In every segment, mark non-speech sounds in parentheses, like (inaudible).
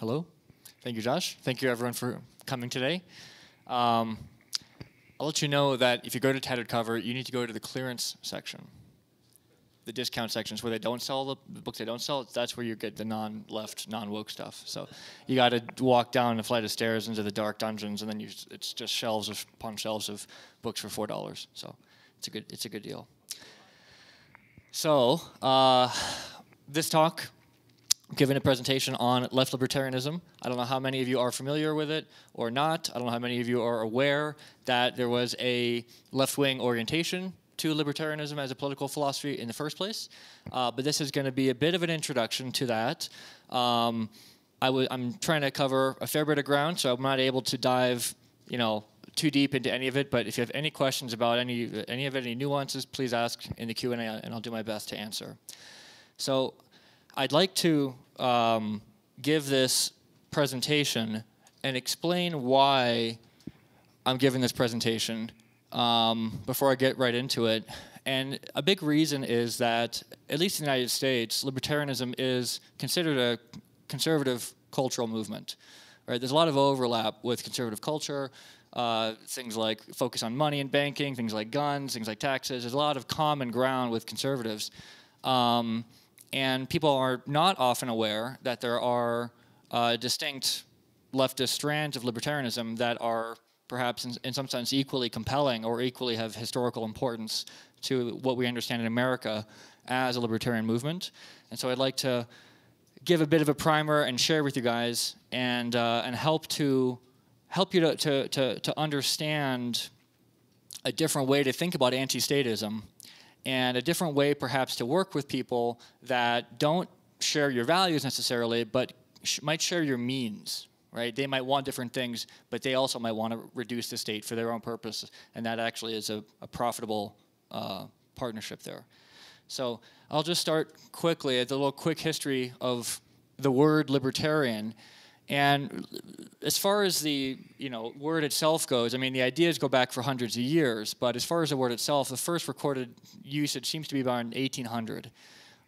Hello. Thank you, Josh. Thank you, everyone, for coming today. Um, I'll let you know that if you go to Tattered Cover, you need to go to the clearance section, the discount sections where they don't sell the, the books they don't sell. That's where you get the non-left, non-woke stuff. So you got to walk down a flight of stairs into the dark dungeons, and then you, it's just shelves of, upon shelves of books for four dollars. So it's a good it's a good deal. So uh, this talk given a presentation on left libertarianism. I don't know how many of you are familiar with it or not. I don't know how many of you are aware that there was a left wing orientation to libertarianism as a political philosophy in the first place. Uh, but this is going to be a bit of an introduction to that. Um, i w- I'm trying to cover a fair bit of ground, so I'm not able to dive, you know, too deep into any of it. But if you have any questions about any any of any nuances, please ask in the Q and A, and I'll do my best to answer. So I'd like to um, give this presentation and explain why I'm giving this presentation um, before I get right into it. And a big reason is that, at least in the United States, libertarianism is considered a conservative cultural movement. Right? There's a lot of overlap with conservative culture. Uh, things like focus on money and banking, things like guns, things like taxes. There's a lot of common ground with conservatives. Um, and people are not often aware that there are uh, distinct leftist strands of libertarianism that are perhaps in, in, some sense equally compelling or equally have historical importance to what we understand in America as a libertarian movement. And so I'd like to give a bit of a primer and share with you guys and, uh, and help to help you to, to, to, to understand a different way to think about anti-statism and a different way perhaps to work with people that don't share your values necessarily, but sh- might share your means, right? They might want different things, but they also might want to reduce the state for their own purpose, and that actually is a, a profitable uh, partnership there. So I'll just start quickly at the little quick history of the word libertarian. And as far as the you know word itself goes, I mean the ideas go back for hundreds of years. But as far as the word itself, the first recorded usage seems to be around 1800,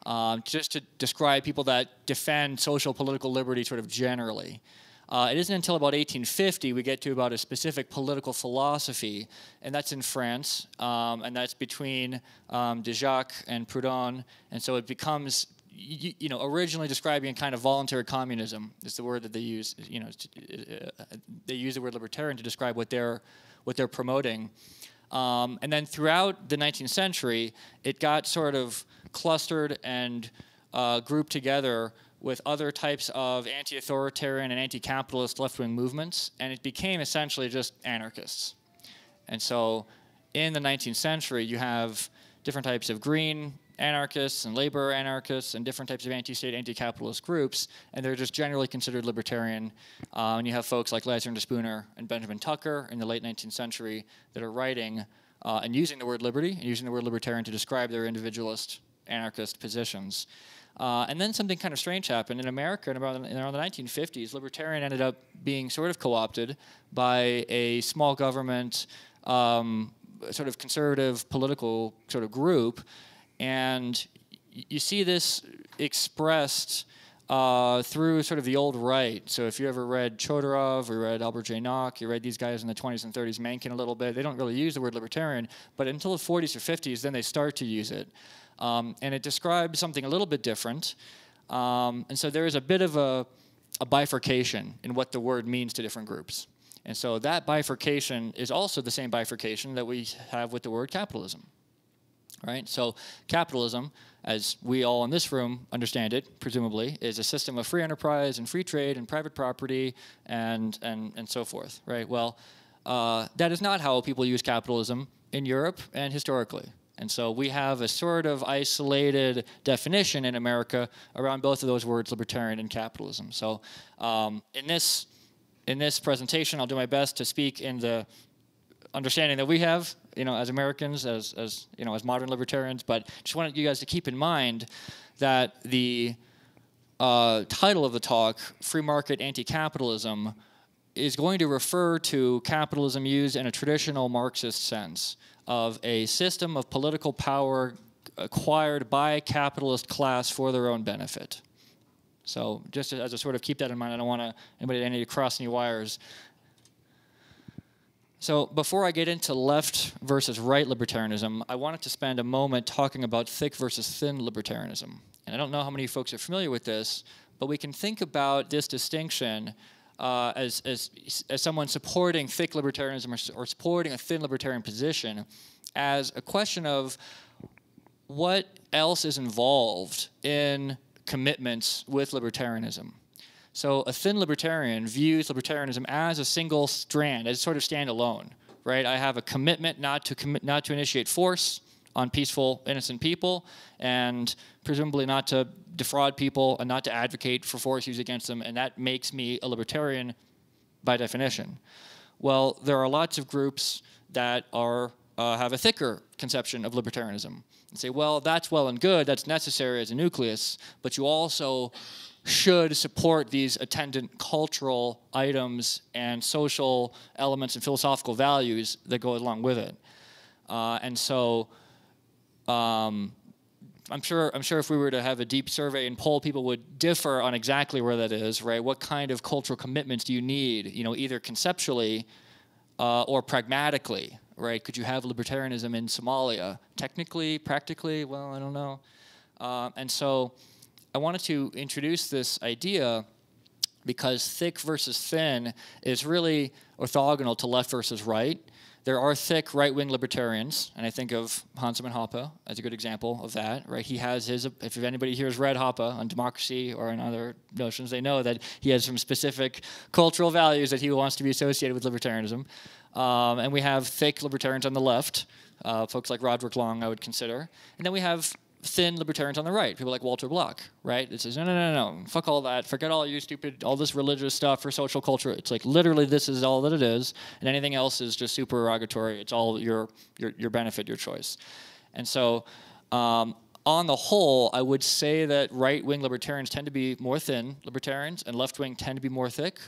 um, just to describe people that defend social political liberty sort of generally. Uh, it isn't until about 1850 we get to about a specific political philosophy, and that's in France, um, and that's between um, Déjacque and Proudhon, and so it becomes you, you, know, originally describing kind of voluntary communism is the word that they use. You know, uh, they use the word libertarian to describe what they're what they're promoting. Um, and then throughout the 19th century, it got sort of clustered and uh, grouped together with other types of anti-authoritarian and anti-capitalist left-wing movements, and it became essentially just anarchists. And so, in the 19th century, you have different types of green anarchists and labor anarchists and different types of anti-state, anti-capitalist groups, and they're just generally considered libertarian. Uh, and you have folks like Lysander Spooner and Benjamin Tucker in the late 19th century that are writing uh, and using the word liberty and using the word libertarian to describe their individualist anarchist positions. Uh, and then something kind of strange happened in America in around, in around the 1950s. Libertarian ended up being sort of co-opted by a small government, um, sort of conservative political sort of group and you see this expressed uh, through sort of the old right. So if you ever read Chodorov or read Albert J. Nock, you read these guys in the 20s and 30s, Mencken a little bit, they don't really use the word libertarian, but until the 40s or 50s, then they start to use it. Um, and it describes something a little bit different. Um, and so there is a bit of a, a bifurcation in what the word means to different groups. And so that bifurcation is also the same bifurcation that we have with the word capitalism right? So capitalism, as we all in this room understand it, presumably, is a system of free enterprise and free trade and private property and and and so forth, right? Well, uh, that is not how people use capitalism in Europe and historically. And so we have a sort of isolated definition in America around both of those words, libertarian and capitalism. So um, in this in this presentation, I'll do my best to speak in the understanding that we have, you know, as Americans, as, as you know, as modern libertarians. But just wanted you guys to keep in mind that the uh, title of the talk, "Free Market Anti-Capitalism," is going to refer to capitalism used in a traditional Marxist sense of a system of political power acquired by a capitalist class for their own benefit. So just as a sort of keep that in mind, I don't want anybody any to cross any wires. So before I get into left versus right libertarianism, I wanted to spend a moment talking about thick versus thin libertarianism. And I don't know how many folks are familiar with this, but we can think about this distinction uh, as, as, as someone supporting thick libertarianism or, or supporting a thin libertarian position as a question of what else is involved in commitments with libertarianism. So a thin libertarian views libertarianism as a single strand, as sort of standalone, right? I have a commitment not to commit, not to initiate force on peaceful, innocent people, and presumably not to defraud people and not to advocate for force use against them, and that makes me a libertarian by definition. Well, there are lots of groups that are uh, have a thicker conception of libertarianism and say, well, that's well and good, that's necessary as a nucleus, but you also should support these attendant cultural items and social elements and philosophical values that go along with it. Uh, and so um, I'm sure I'm sure if we were to have a deep survey and poll, people would differ on exactly where that is, right? What kind of cultural commitments do you need? You know, either conceptually uh, or pragmatically, right? Could you have libertarianism in Somalia? Technically, practically, well, I don't know. Uh, and so I wanted to introduce this idea because thick versus thin is really orthogonal to left versus right. There are thick right-wing libertarians, and I think of Hans-Hermann Hoppe as a good example of that. Right? He has his. If anybody here read Hoppe on democracy or on other notions, they know that he has some specific cultural values that he wants to be associated with libertarianism. Um, and we have thick libertarians on the left, uh, folks like Roderick Long, I would consider. And then we have thin libertarians on the right, people like Walter Block, right? It says, no, no, no, no, fuck all that, forget all you stupid, all this religious stuff for social culture. It's like literally this is all that it is, and anything else is just supererogatory. It's all your your your benefit, your choice. And so, um, on the whole, I would say that right-wing libertarians tend to be more thin libertarians, and left-wing tend to be more thick.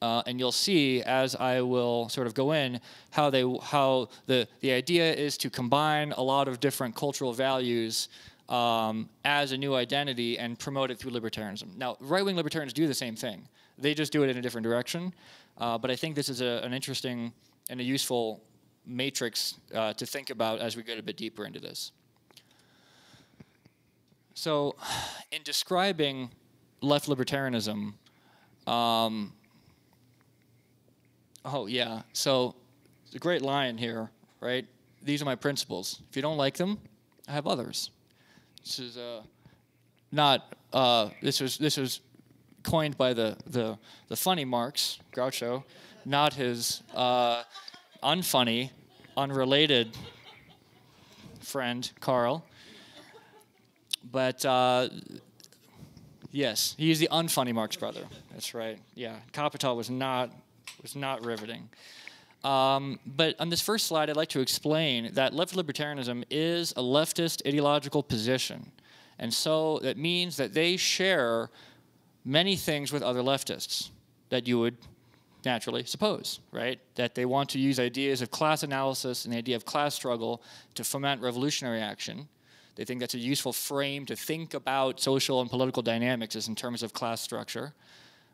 Uh, and you'll see as I will sort of go in how they how the the idea is to combine a lot of different cultural values um, as a new identity and promote it through libertarianism. Now, right-wing libertarians do the same thing. They just do it in a different direction. Uh, but I think this is a, an interesting and a useful matrix uh, to think about as we get a bit deeper into this. So, (sighs) in describing left libertarianism, um, oh yeah, so it's a great line here, right? These are my principles. If you don't like them, I have others. This is uh, not. Uh, this was this was coined by the the the funny Marx Groucho, not his uh, unfunny, unrelated friend Karl. But uh, yes, he's the unfunny Marx brother. That's right. Yeah, Capital was not was not riveting. Um, but on this first slide, I'd like to explain that left libertarianism is a leftist ideological position. And so that means that they share many things with other leftists that you would naturally suppose, right? That they want to use ideas of class analysis and the idea of class struggle to foment revolutionary action. They think that's a useful frame to think about social and political dynamics as in terms of class structure,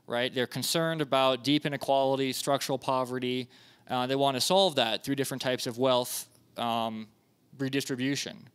right? They're concerned about deep inequality, structural poverty, uh, they want to solve that through different types of wealth um, redistribution,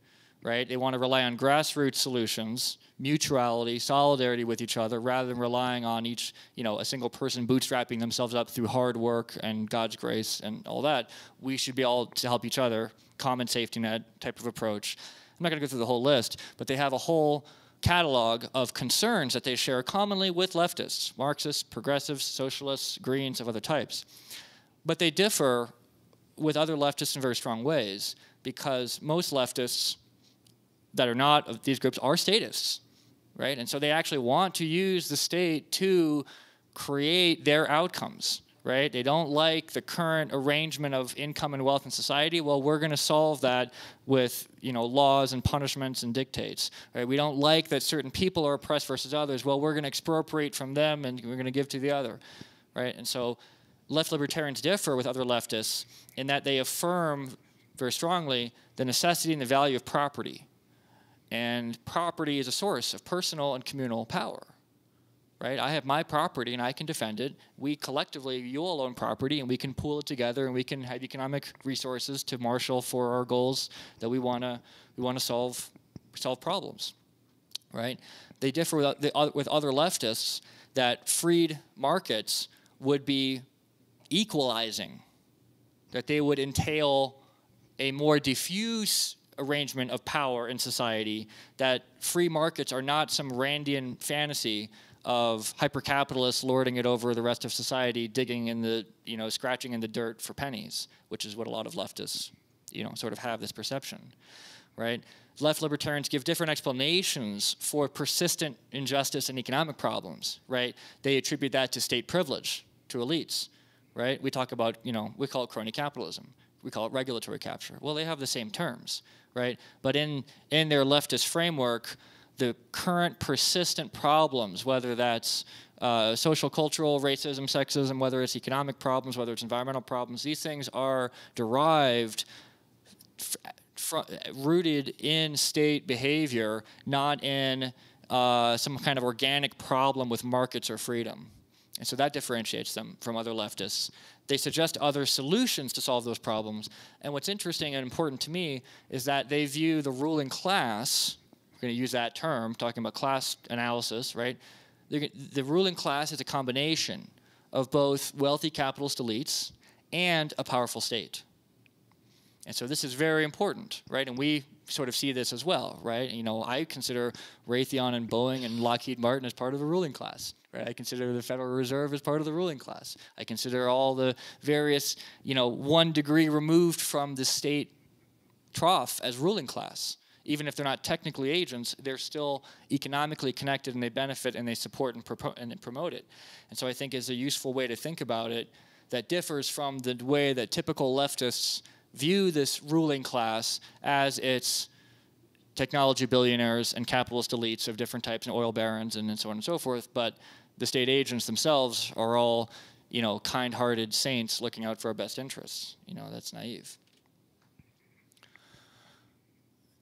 right? They want to rely on grassroots solutions, mutuality, solidarity with each other, rather than relying on each, you know, a single person bootstrapping themselves up through hard work and God's grace and all that. We should be all to help each other, common safety net type of approach. I'm not going to go through the whole list, but they have a whole catalog of concerns that they share commonly with leftists, Marxists, progressives, socialists, Greens of other types. But they differ with other leftists in very strong ways because most leftists that are not of these groups are statists, right? And so they actually want to use the state to create their outcomes, right? They don't like the current arrangement of income and wealth in society. Well, we're going to solve that with, you know, laws and punishments and dictates, right? We don't like that certain people are oppressed versus others. Well, we're going to expropriate from them and we're going to give to the other, right? And so left libertarians differ with other leftists in that they affirm very strongly the necessity and the value of property. And property is a source of personal and communal power. right? I have my property and I can defend it. We collectively, you all own property and we can pool it together and we can have economic resources to marshal for our goals that we want to we want to solve solve problems, right? They differ with, with other leftists that freed markets would be equalizing, that they would entail a more diffuse arrangement of power in society, that free markets are not some Randian fantasy of hypercapitalists lording it over the rest of society, digging in the, you know, scratching in the dirt for pennies, which is what a lot of leftists, you know, sort of have this perception, right? Left libertarians give different explanations for persistent injustice and economic problems, right? They attribute that to state privilege, to elites, right? We talk about, you know, we call it crony capitalism. We call it regulatory capture. Well, they have the same terms, right? But in, in their leftist framework, the current persistent problems, whether that's uh, social, cultural, racism, sexism, whether it's economic problems, whether it's environmental problems, these things are derived, rooted in state behavior, not in uh, some kind of organic problem with markets or freedom. And so that differentiates them from other leftists. They suggest other solutions to solve those problems. And what's interesting and important to me is that they view the ruling class we're going to use that term, talking about class analysis, right? The ruling class is a combination of both wealthy capitalist elites and a powerful state. And so this is very important, right? And we sort of see this as well, right? You know, I consider Raytheon and Boeing and Lockheed Martin as part of the ruling class, right? I consider the Federal Reserve as part of the ruling class. I consider all the various, you know, one degree removed from the state trough as ruling class even if they're not technically agents, they're still economically connected and they benefit and they support and, and promote it. And so I think is a useful way to think about it that differs from the way that typical leftists view this ruling class as its technology billionaires and capitalist elites of different types and oil barons and, and so on and so forth. But the state agents themselves are all, you know, kind-hearted saints looking out for our best interests. You know, that's naive.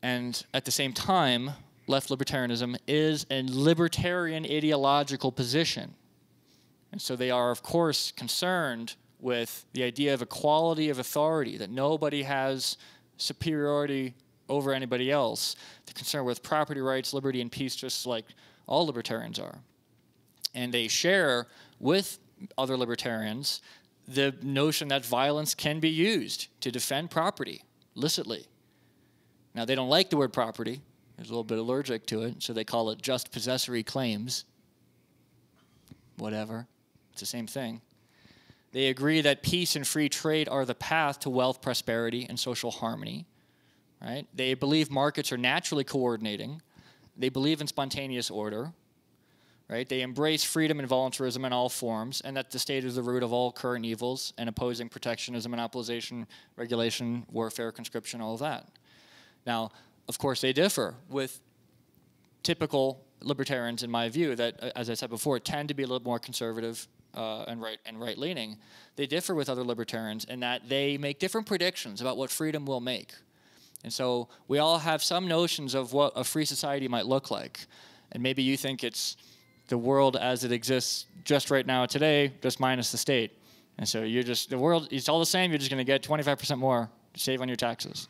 And at the same time, left libertarianism is a libertarian ideological position. And so they are, of course, concerned with the idea of equality of authority, that nobody has superiority over anybody else. They're concerned with property rights, liberty, and peace, just like all libertarians are. And they share with other libertarians the notion that violence can be used to defend property illicitly. Now, they don't like the word property. They're a little bit allergic to it, so they call it just possessory claims. Whatever. It's the same thing. They agree that peace and free trade are the path to wealth, prosperity, and social harmony. Right? They believe markets are naturally coordinating. They believe in spontaneous order. Right? They embrace freedom and voluntarism in all forms, and that the state is the root of all current evils, and opposing protectionism, monopolization, regulation, warfare, conscription, all of that. Now, of course, they differ with typical libertarians, in my view, that, uh, as I said before, tend to be a little more conservative uh, and right and right leaning. They differ with other libertarians in that they make different predictions about what freedom will make. And so we all have some notions of what a free society might look like. And maybe you think it's the world as it exists just right now today, just minus the state. And so you're just, the world, it's all the same, you're just going to get 25% more to save on your taxes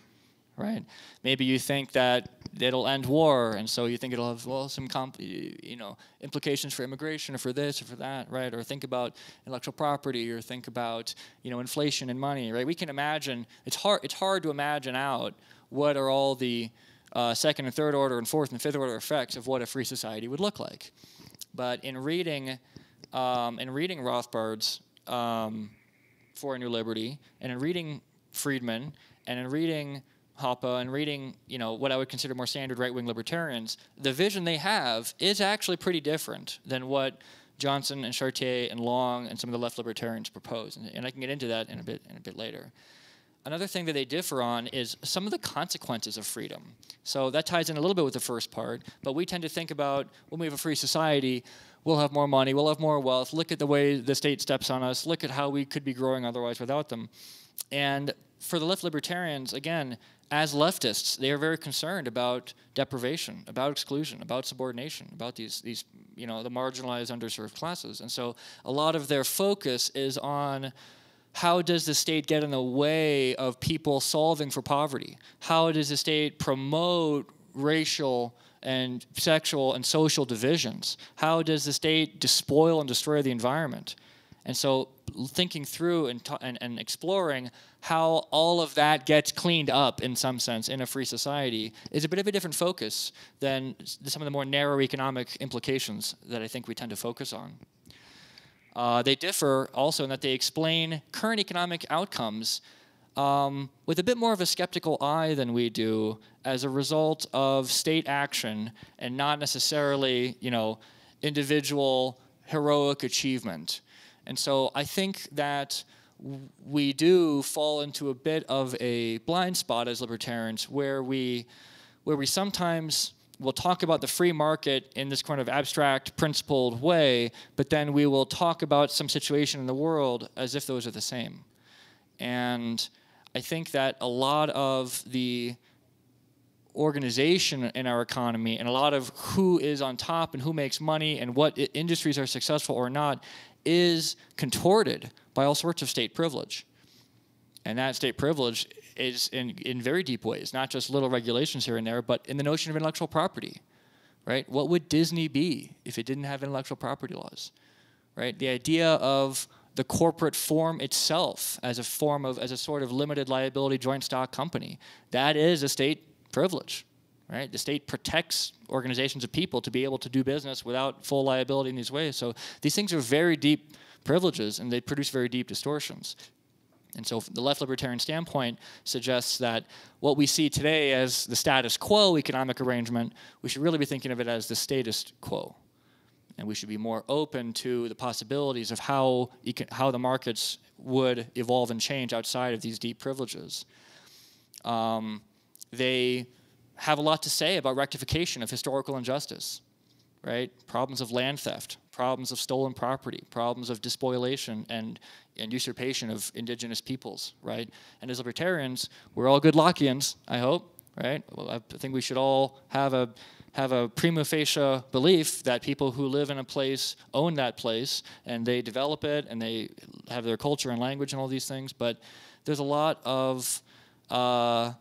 right? Maybe you think that it'll end war, and so you think it'll have well some comp, you know implications for immigration or for this or for that, right? Or think about intellectual property, or think about you know inflation and money, right? We can imagine it's hard it's hard to imagine out what are all the uh, second and third order and fourth and fifth order effects of what a free society would look like. But in reading um, in reading Rothbard's um, For a New Liberty, and in reading Friedman, and in reading Hoppe and reading, you know, what I would consider more standard right-wing libertarians, the vision they have is actually pretty different than what Johnson and Chartier and Long and some of the left libertarians propose, and, and I can get into that in a bit in a bit later. Another thing that they differ on is some of the consequences of freedom. So that ties in a little bit with the first part, but we tend to think about when we have a free society, we'll have more money, we'll have more wealth. Look at the way the state steps on us. Look at how we could be growing otherwise without them. And for the left libertarians, again, as leftists, they are very concerned about deprivation, about exclusion, about subordination, about these these you know the marginalized, underserved classes, and so a lot of their focus is on how does the state get in the way of people solving for poverty? How does the state promote racial and sexual and social divisions? How does the state despoil and destroy the environment? And so, thinking through and, and, and, exploring how all of that gets cleaned up in some sense in a free society is a bit of a different focus than some of the more narrow economic implications that I think we tend to focus on. Uh, they differ also in that they explain current economic outcomes um, with a bit more of a skeptical eye than we do as a result of state action and not necessarily, you know, individual heroic achievement. And so I think that we do fall into a bit of a blind spot as libertarians where we where we sometimes will talk about the free market in this kind of abstract principled way but then we will talk about some situation in the world as if those are the same and i think that a lot of the organization in our economy and a lot of who is on top and who makes money and what industries are successful or not is contorted by all sorts of state privilege. And that state privilege is in, in very deep ways, not just little regulations here and there, but in the notion of intellectual property, right? What would Disney be if it didn't have intellectual property laws, right? The idea of the corporate form itself as a form of, as a sort of limited liability joint stock company, that is a state privilege, right? The state protects organizations of people to be able to do business without full liability in these ways. So these things are very deep privileges and they produce very deep distortions. And so the left libertarian standpoint suggests that what we see today as the status quo economic arrangement, we should really be thinking of it as the status quo. And we should be more open to the possibilities of how, how the markets would evolve and change outside of these deep privileges. Um, they have a lot to say about rectification of historical injustice, right? Problems of land theft, problems of stolen property, problems of despoliation and, and usurpation of indigenous peoples, right? And as libertarians, we're all good Lockeans, I hope, right? Well, I think we should all have a have a prima facie belief that people who live in a place own that place and they develop it and they have their culture and language and all these things. But there's a lot of uh,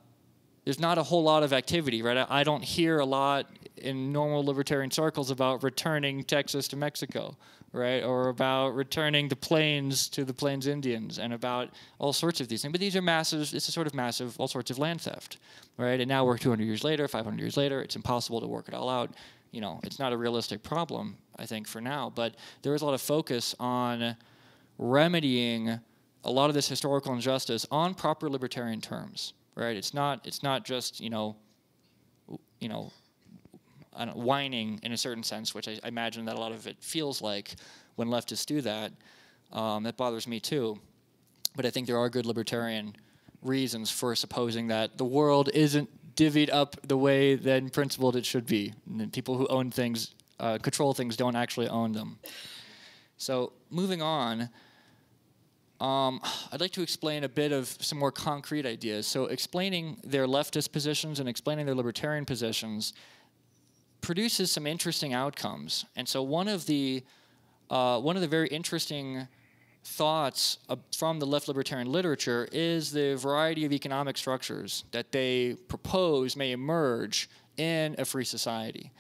there's not a whole lot of activity, right? I, I don't hear a lot in normal libertarian circles about returning Texas to Mexico, right? Or about returning the plains to the Plains Indians and about all sorts of these things. But these are massive, it's a sort of massive, all sorts of land theft, right? And now we're 200 years later, 500 years later, it's impossible to work it all out. You know, it's not a realistic problem, I think, for now. But there is a lot of focus on remedying a lot of this historical injustice on proper libertarian terms right? It's not it's not just you know, you know, whining in a certain sense, which I, I, imagine that a lot of it feels like when leftists do that. Um, that bothers me too. But I think there are good libertarian reasons for supposing that the world isn't divvied up the way that in principle it should be. And people who own things, uh, control things, don't actually own them. So moving on. Um, (sighs) I'd like to explain a bit of some more concrete ideas. So, explaining their leftist positions and explaining their libertarian positions produces some interesting outcomes. And so, one of the uh, one of the very interesting thoughts uh, from the left libertarian literature is the variety of economic structures that they propose may emerge in a free society.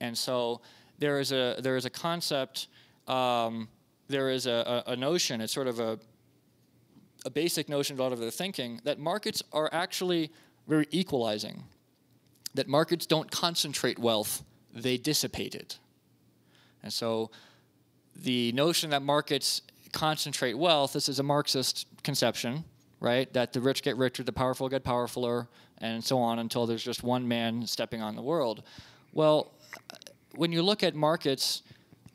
And so, there is a there is a concept. Um, there is a, a, a notion. It's sort of a a basic notion of a lot of their thinking that markets are actually very equalizing. That markets don't concentrate wealth, they dissipate it. And so the notion that markets concentrate wealth, this is a Marxist conception, right? That the rich get richer, the powerful get powerfuler, and so on until there's just one man stepping on the world. Well, when you look at markets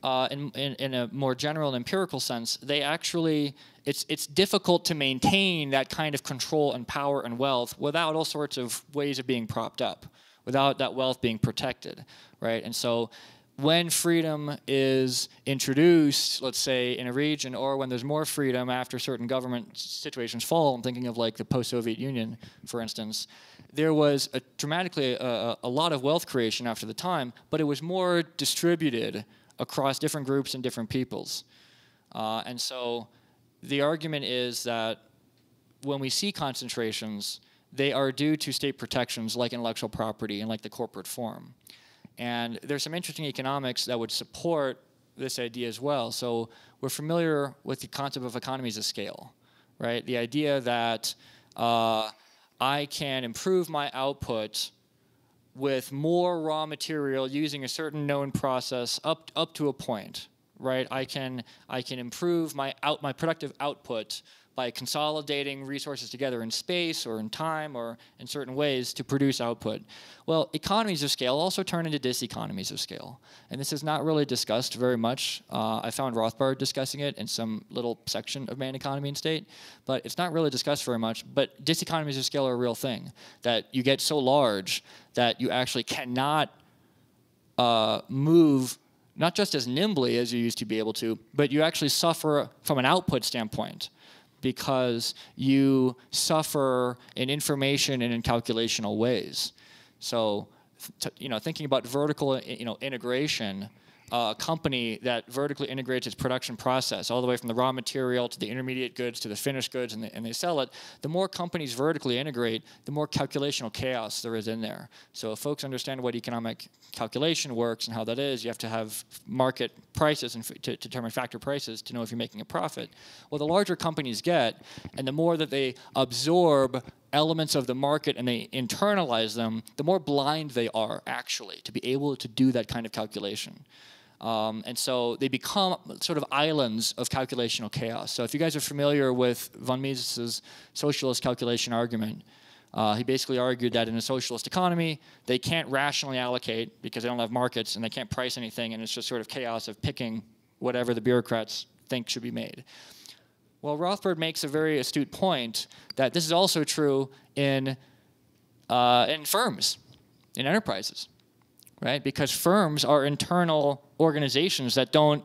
uh, in, in, in, a more general and empirical sense, they actually it's it's difficult to maintain that kind of control and power and wealth without all sorts of ways of being propped up, without that wealth being protected, right? And so when freedom is introduced, let's say in a region, or when there's more freedom after certain government situations fall, I'm thinking of like the post-Soviet Union, for instance, there was a, dramatically a, a lot of wealth creation after the time, but it was more distributed across different groups and different peoples. Uh, and so the argument is that when we see concentrations, they are due to state protections like intellectual property and like the corporate form. And there's some interesting economics that would support this idea as well. So we're familiar with the concept of economies of scale, right? The idea that uh, I can improve my output with more raw material using a certain known process up up to a point, right? I can I can improve my out my productive output by consolidating resources together in space or in time or in certain ways to produce output. Well, economies of scale also turn into diseconomies of scale. And this is not really discussed very much. Uh, I found Rothbard discussing it in some little section of Man, Economy, and State, but it's not really discussed very much. But diseconomies of scale are a real thing, that you get so large that you actually cannot uh, move not just as nimbly as you used to be able to, but you actually suffer from an output standpoint because you suffer in information and in calculational ways. So, you know, thinking about vertical, you know, integration a company that vertically integrates its production process all the way from the raw material to the intermediate goods to the finished goods and, and they sell it, the more companies vertically integrate, the more calculational chaos there is in there. So if folks understand what economic calculation works and how that is, you have to have market prices and to, to determine factor prices to know if you're making a profit. Well, the larger companies get, and the more that they absorb elements of the market and they internalize them, the more blind they are actually to be able to do that kind of calculation. Um, and so they become sort of islands of calculational chaos. So if you guys are familiar with von Mises's socialist calculation argument, uh, he basically argued that in a socialist economy, they can't rationally allocate because they don't have markets and they can't price anything, and it's just sort of chaos of picking whatever the bureaucrats think should be made. Well, Rothbard makes a very astute point that this is also true in, uh, in firms, in enterprises right? Because firms are internal organizations that don't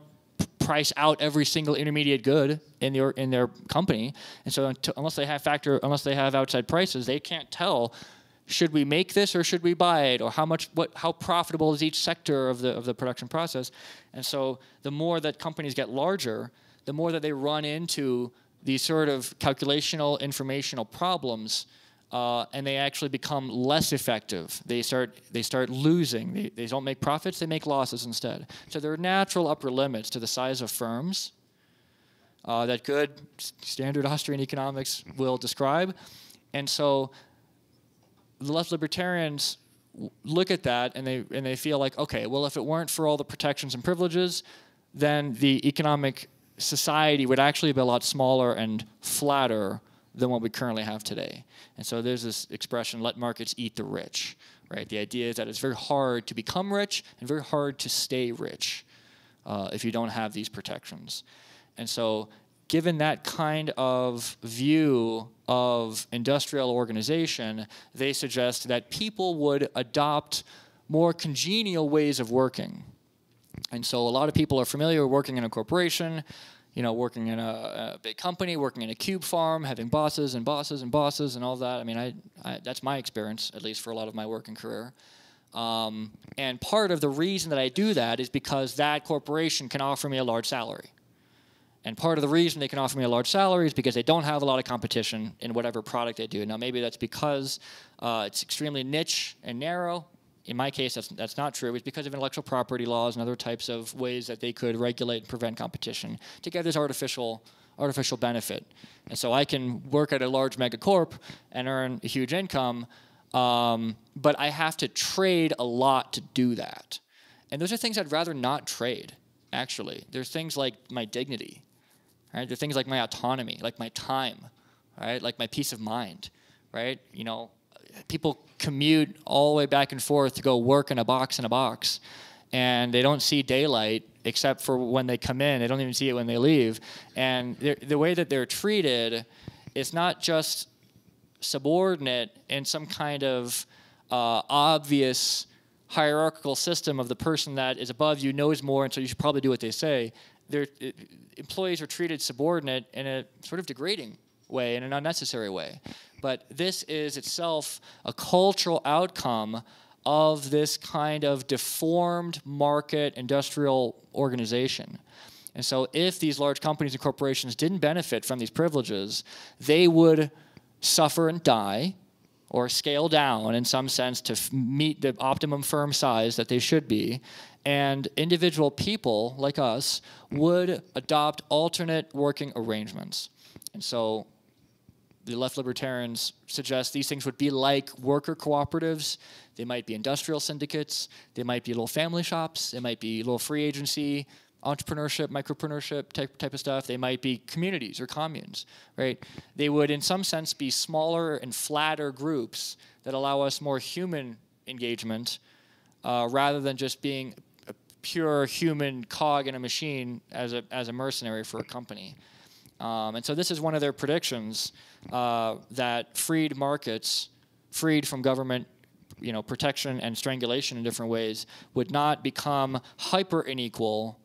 price out every single intermediate good in their in their company, and so unless they have factor, unless they have outside prices, they can't tell should we make this or should we buy it? Or how much what how profitable is each sector of the of the production process? And so the more that companies get larger the more that they run into these sort of calculational informational problems uh, and they actually become less effective. They start they start losing. They, they don't make profits. They make losses instead. So there are natural upper limits to the size of firms uh, that good standard Austrian economics will describe, and so the left libertarians look at that and they and they feel like okay, well if it weren't for all the protections and privileges, then the economic society would actually be a lot smaller and flatter than what we currently have today. And so there's this expression, let markets eat the rich, right? The idea is that it's very hard to become rich and very hard to stay rich uh, if you don't have these protections. And so given that kind of view of industrial organization, they suggest that people would adopt more congenial ways of working. And so a lot of people are familiar with working in a corporation you know, working in a, a, big company, working in a cube farm, having bosses and bosses and bosses and all that. I mean, I, I that's my experience, at least for a lot of my working career. Um, and part of the reason that I do that is because that corporation can offer me a large salary. And part of the reason they can offer me a large salary is because they don't have a lot of competition in whatever product they do. Now, maybe that's because uh, it's extremely niche and narrow, in my case, that's, that's not true. It's because of intellectual property laws and other types of ways that they could regulate and prevent competition to get this artificial artificial benefit. And so I can work at a large megacorp and earn a huge income, um, but I have to trade a lot to do that. And those are things I'd rather not trade, actually. There's things like my dignity, right? There are things like my autonomy, like my time, right? Like my peace of mind, right? You know, people commute all the way back and forth to go work in a box in a box. And they don't see daylight except for when they come in. They don't even see it when they leave. And the way that they're treated is not just subordinate in some kind of uh, obvious hierarchical system of the person that is above you knows more, and so you should probably do what they say. Their employees are treated subordinate in a sort of degrading way, in an unnecessary way. But this is itself a cultural outcome of this kind of deformed market industrial organization. And so, if these large companies and corporations didn't benefit from these privileges, they would suffer and die or scale down in some sense to meet the optimum firm size that they should be. And individual people like us would adopt alternate working arrangements. And so the left libertarians suggest these things would be like worker cooperatives. They might be industrial syndicates. They might be little family shops. They might be little free agency entrepreneurship, micropreneurship type, type of stuff. They might be communities or communes, right? They would, in some sense, be smaller and flatter groups that allow us more human engagement uh, rather than just being a pure human cog in a machine as a, as a mercenary for a company. Um, and so this is one of their predictions uh, that freed markets, freed from government you know, protection and strangulation in different ways, would not become hyper unequal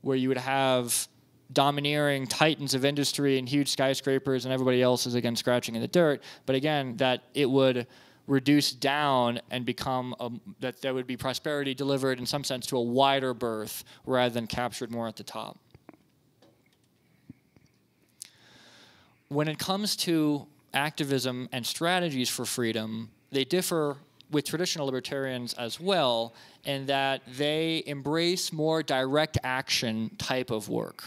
where you would have domineering titans of industry and huge skyscrapers and everybody else is again scratching in the dirt. But again that it would reduce down and become a, that there would be prosperity delivered in some sense to a wider berth rather than captured more at the top when it comes to activism and strategies for freedom they differ with traditional libertarians as well, in that they embrace more direct action type of work.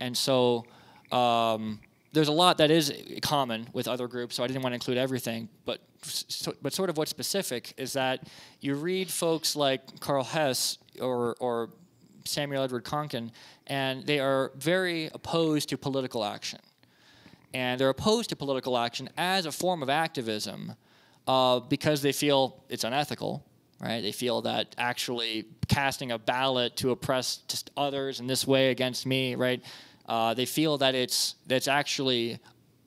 And so um, there's a lot that is common with other groups, so I didn't want to include everything, but so, but sort of what's specific is that you read folks like Karl Hess or, or Samuel Edward Konkin, and they are very opposed to political action. And they're opposed to political action as a form of activism uh, because they feel it's unethical, right? They feel that actually casting a ballot to oppress just others in this way against me, right? Uh, they feel that it's that's actually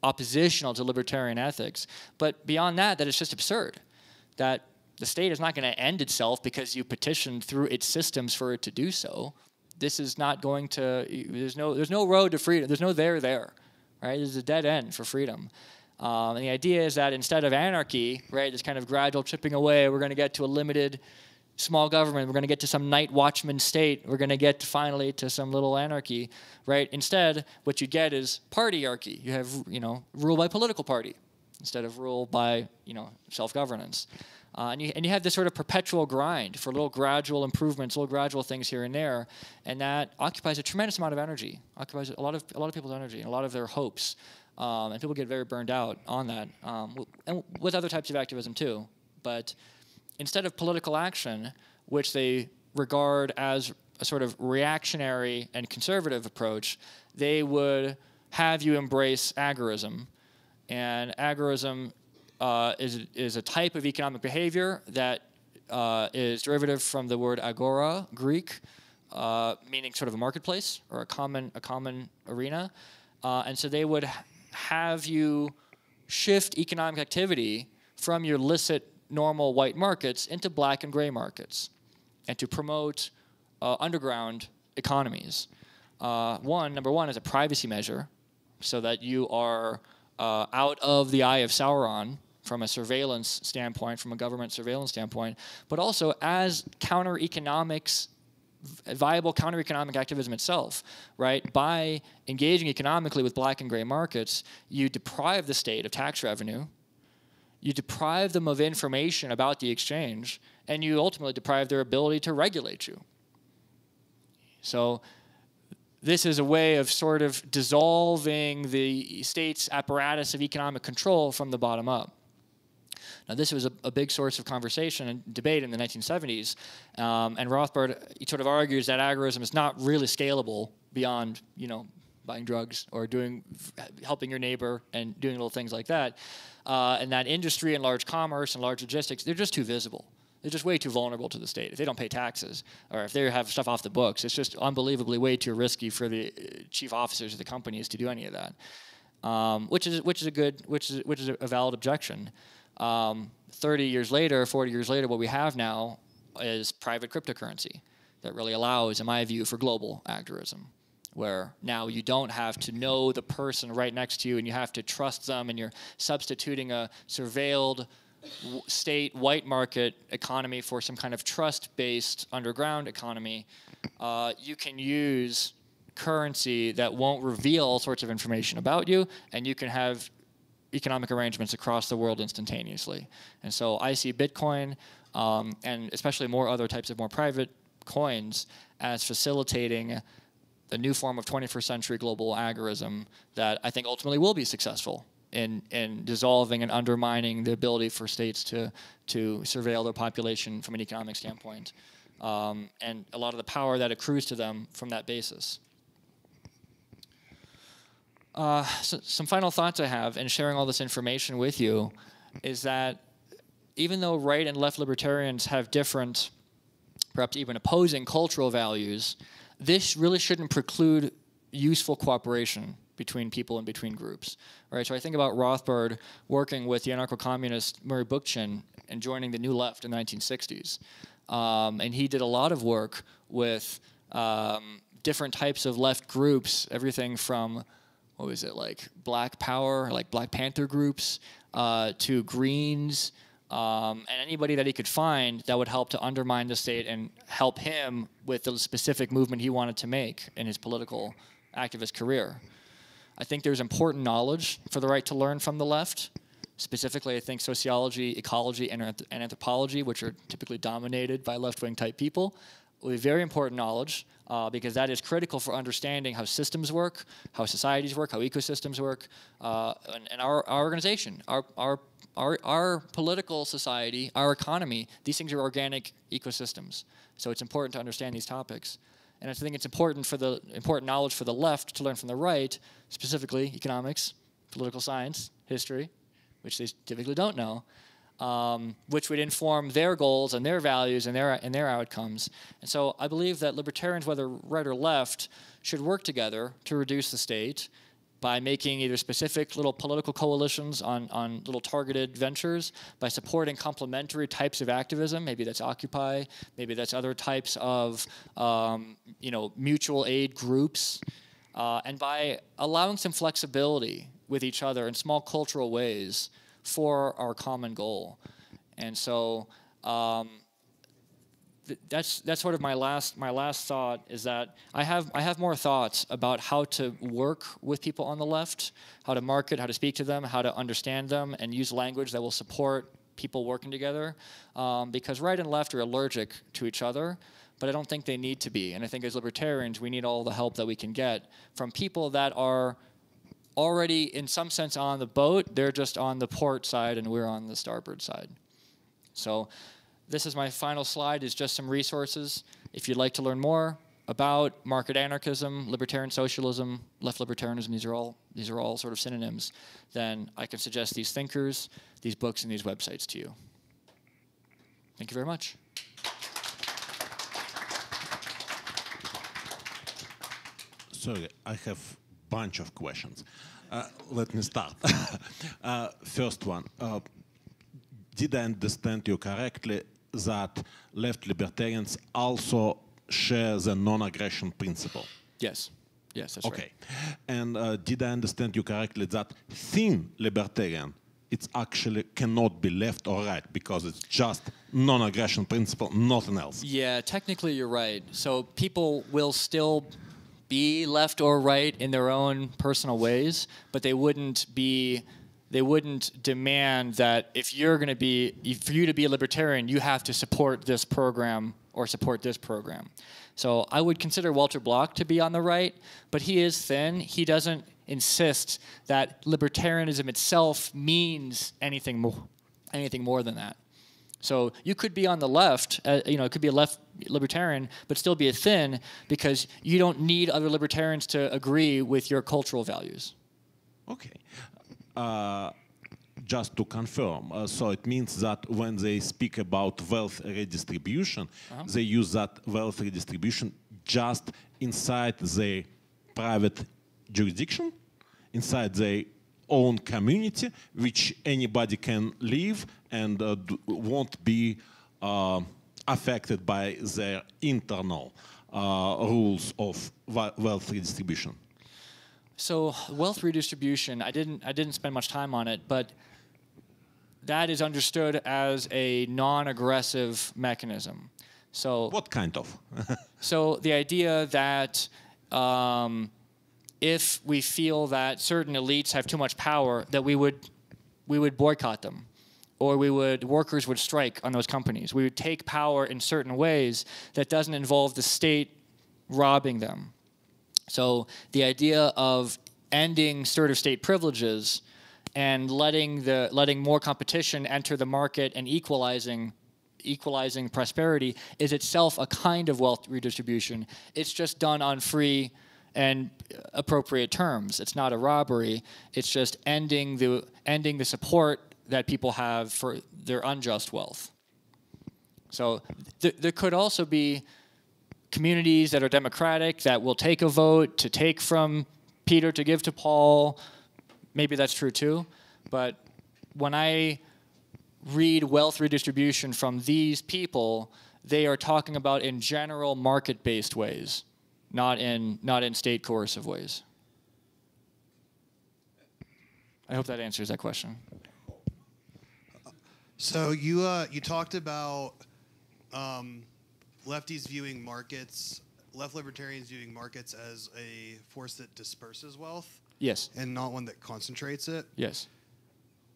oppositional to libertarian ethics. But beyond that, that it's just absurd. That the state is not going to end itself because you petitioned through its systems for it to do so. This is not going to. There's no. There's no road to freedom. There's no there there, right? There's a dead end for freedom. Um, and the idea is that instead of anarchy, right, this kind of gradual chipping away, we're going to get to a limited small government. We're going to get to some night watchman state. We're going to get finally to some little anarchy, right? Instead, what you get is partyarchy. You have, you know, rule by political party instead of rule by, you know, self-governance. Uh, and, you, and you have this sort of perpetual grind for little gradual improvements, little gradual things here and there, and that occupies a tremendous amount of energy, occupies a lot of a lot of people's energy and a lot of their hopes um, and people get very burned out on that, um, and with other types of activism too. But instead of political action, which they regard as a sort of reactionary and conservative approach, they would have you embrace agorism. And agorism uh, is, is a type of economic behavior that uh, is derivative from the word agora, Greek, uh, meaning sort of a marketplace or a common, a common arena. Uh, and so they would have you shift economic activity from your licit normal white markets into black and gray markets and to promote uh, underground economies. One, number one, is a privacy measure so that you are out of the eye of Sauron from a surveillance standpoint, from a government surveillance standpoint, but also as counter economics viable counter-economic activism itself, right? By engaging economically with black and gray markets, you deprive the state of tax revenue, you deprive them of information about the exchange, and you ultimately deprive their ability to regulate you. So this is a way of sort of dissolving the state's apparatus of economic control from the bottom up. Now, this was a, a big source of conversation and debate in the 1970s, um, and Rothbard sort of argues that agorism is not really scalable beyond, you know, buying drugs or doing, helping your neighbor and doing little things like that, uh, and that industry and large commerce and large logistics, they're just too visible. They're just way too vulnerable to the state. If they don't pay taxes or if they have stuff off the books, it's just unbelievably way too risky for the uh, chief officers of the companies to do any of that. Um, which is which is a good which is which is a valid objection. Um, 30 years later, 40 years later, what we have now is private cryptocurrency that really allows, in my view, for global agorism, where now you don't have to know the person right next to you and you have to trust them, and you're substituting a surveilled state white market economy for some kind of trust based underground economy. Uh, you can use currency that won't reveal all sorts of information about you, and you can have economic arrangements across the world instantaneously. And so I see Bitcoin um, and especially more other types of more private coins as facilitating the new form of 21st century global agorism that I think ultimately will be successful in, in dissolving and undermining the ability for states to, to surveil their population from an economic standpoint. Um, and a lot of the power that accrues to them from that basis. Uh, so some final thoughts I have in sharing all this information with you is that even though right and left libertarians have different, perhaps even opposing cultural values, this really shouldn't preclude useful cooperation between people and between groups. Right? So I think about Rothbard working with the anarcho-communist Murray Bookchin and joining the New Left in the 1960s. Um, and he did a lot of work with um, different types of left groups, everything from what was it like Black Power, like Black Panther groups, uh, to Greens, um, and anybody that he could find that would help to undermine the state and help him with the specific movement he wanted to make in his political activist career. I think there's important knowledge for the right to learn from the left. Specifically, I think sociology, ecology, and, anthropology, which are typically dominated by left wing type people, be very important knowledge uh, because that is critical for understanding how systems work, how societies work, how ecosystems work, uh, and, and our, our organization, our, our, our, our political society, our economy, these things are organic ecosystems. So it's important to understand these topics. And I think it's important for the important knowledge for the left to learn from the right, specifically economics, political science, history, which they typically don't know, um, which would inform their goals and their values and their and their outcomes. And so I believe that libertarians, whether right or left, should work together to reduce the state by making either specific little political coalitions on, on little targeted ventures, by supporting complementary types of activism, maybe that's Occupy, maybe that's other types of um, you know, mutual aid groups, uh, and by allowing some flexibility with each other in small cultural ways for our common goal. And so um, th- that's that's sort of my last my last thought is that I have I have more thoughts about how to work with people on the left, how to market, how to speak to them, how to understand them, and use language that will support people working together. Um, because right and left are allergic to each other but I don't think they need to be. And I think as libertarians, we need all the help that we can get from people that are already, in some sense, on the boat. They're just on the port side, and we're on the starboard side. So this is my final slide, is just some resources. If you'd like to learn more about market anarchism, libertarian socialism, left libertarianism, these are all these are all sort of synonyms, then I can suggest these thinkers, these books, and these websites to you. Thank you very much. Sorry, I have bunch of questions. Uh, let me start. (laughs) uh, first one. Uh, did I understand you correctly that left libertarians also share the non-aggression principle? Yes. Yes, that's okay. right. And uh, did I understand you correctly that thin libertarian it's actually cannot be left or right because it's just non-aggression principle, nothing else. Yeah, technically you're right. So people will still be left or right in their own personal ways, but they wouldn't be they wouldn't demand that if you're going to be for you to be a libertarian, you have to support this program or support this program. So I would consider Walter Block to be on the right, but he is thin. He doesn't insist that libertarianism itself means anything more anything more than that. So you could be on the left, uh, you know, it could be a left libertarian, but still be a thin because you don't need other libertarians to agree with your cultural values. Okay. Uh, just to confirm, uh, so it means that when they speak about wealth redistribution, -huh. they use that wealth redistribution just inside the private jurisdiction, inside the own community, which anybody can live and uh, won't be uh, affected by their internal uh, rules of wealth redistribution? So wealth redistribution, I didn't I didn't spend much time on it, but that is understood as a non-aggressive mechanism. So what kind of? (laughs) so the idea that um, if we feel that certain elites have too much power, that we would we would boycott them, or we would workers would strike on those companies. We would take power in certain ways that doesn't involve the state robbing them. So the idea of ending sort of state privileges and letting the letting more competition enter the market and equalizing equalizing prosperity is itself a kind of wealth redistribution. It's just done on free and appropriate terms. It's not a robbery. It's just ending the ending the support that people have for their unjust wealth. So th- there could also be communities that are democratic that will take a vote to take from Peter to give to Paul. Maybe that's true too. But when I read wealth redistribution from these people, they are talking about in general market based ways, not in, not in state coercive ways. I hope that answers that question. So you uh, you talked about um, lefties viewing markets, left libertarians viewing markets as a force that disperses wealth. Yes. And not one that concentrates it. Yes.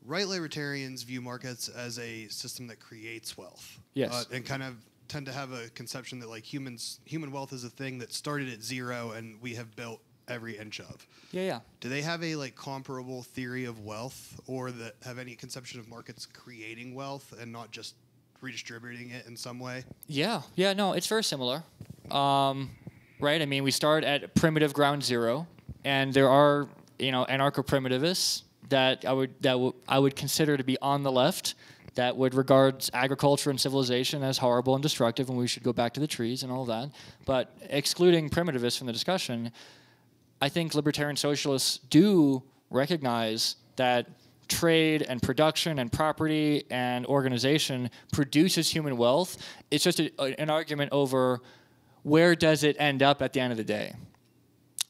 Right libertarians view markets as a system that creates wealth. Yes. Uh, and kind of tend to have a conception that like humans human wealth is a thing that started at zero and we have built every inch of. Yeah, yeah. Do they have a like comparable theory of wealth or that have any conception of markets creating wealth and not just redistributing it in some way? Yeah, yeah, no, it's very similar. Um, right? I mean, we start at primitive ground zero, and there are you know anarcho-primitivists that I would that w- I would consider to be on the left that would regard agriculture and civilization as horrible and destructive, and we should go back to the trees and all that. But excluding primitivists from the discussion, I think libertarian socialists do recognize that trade and production and property and organization produces human wealth. It's just a, an argument over where does it end up at the end of the day.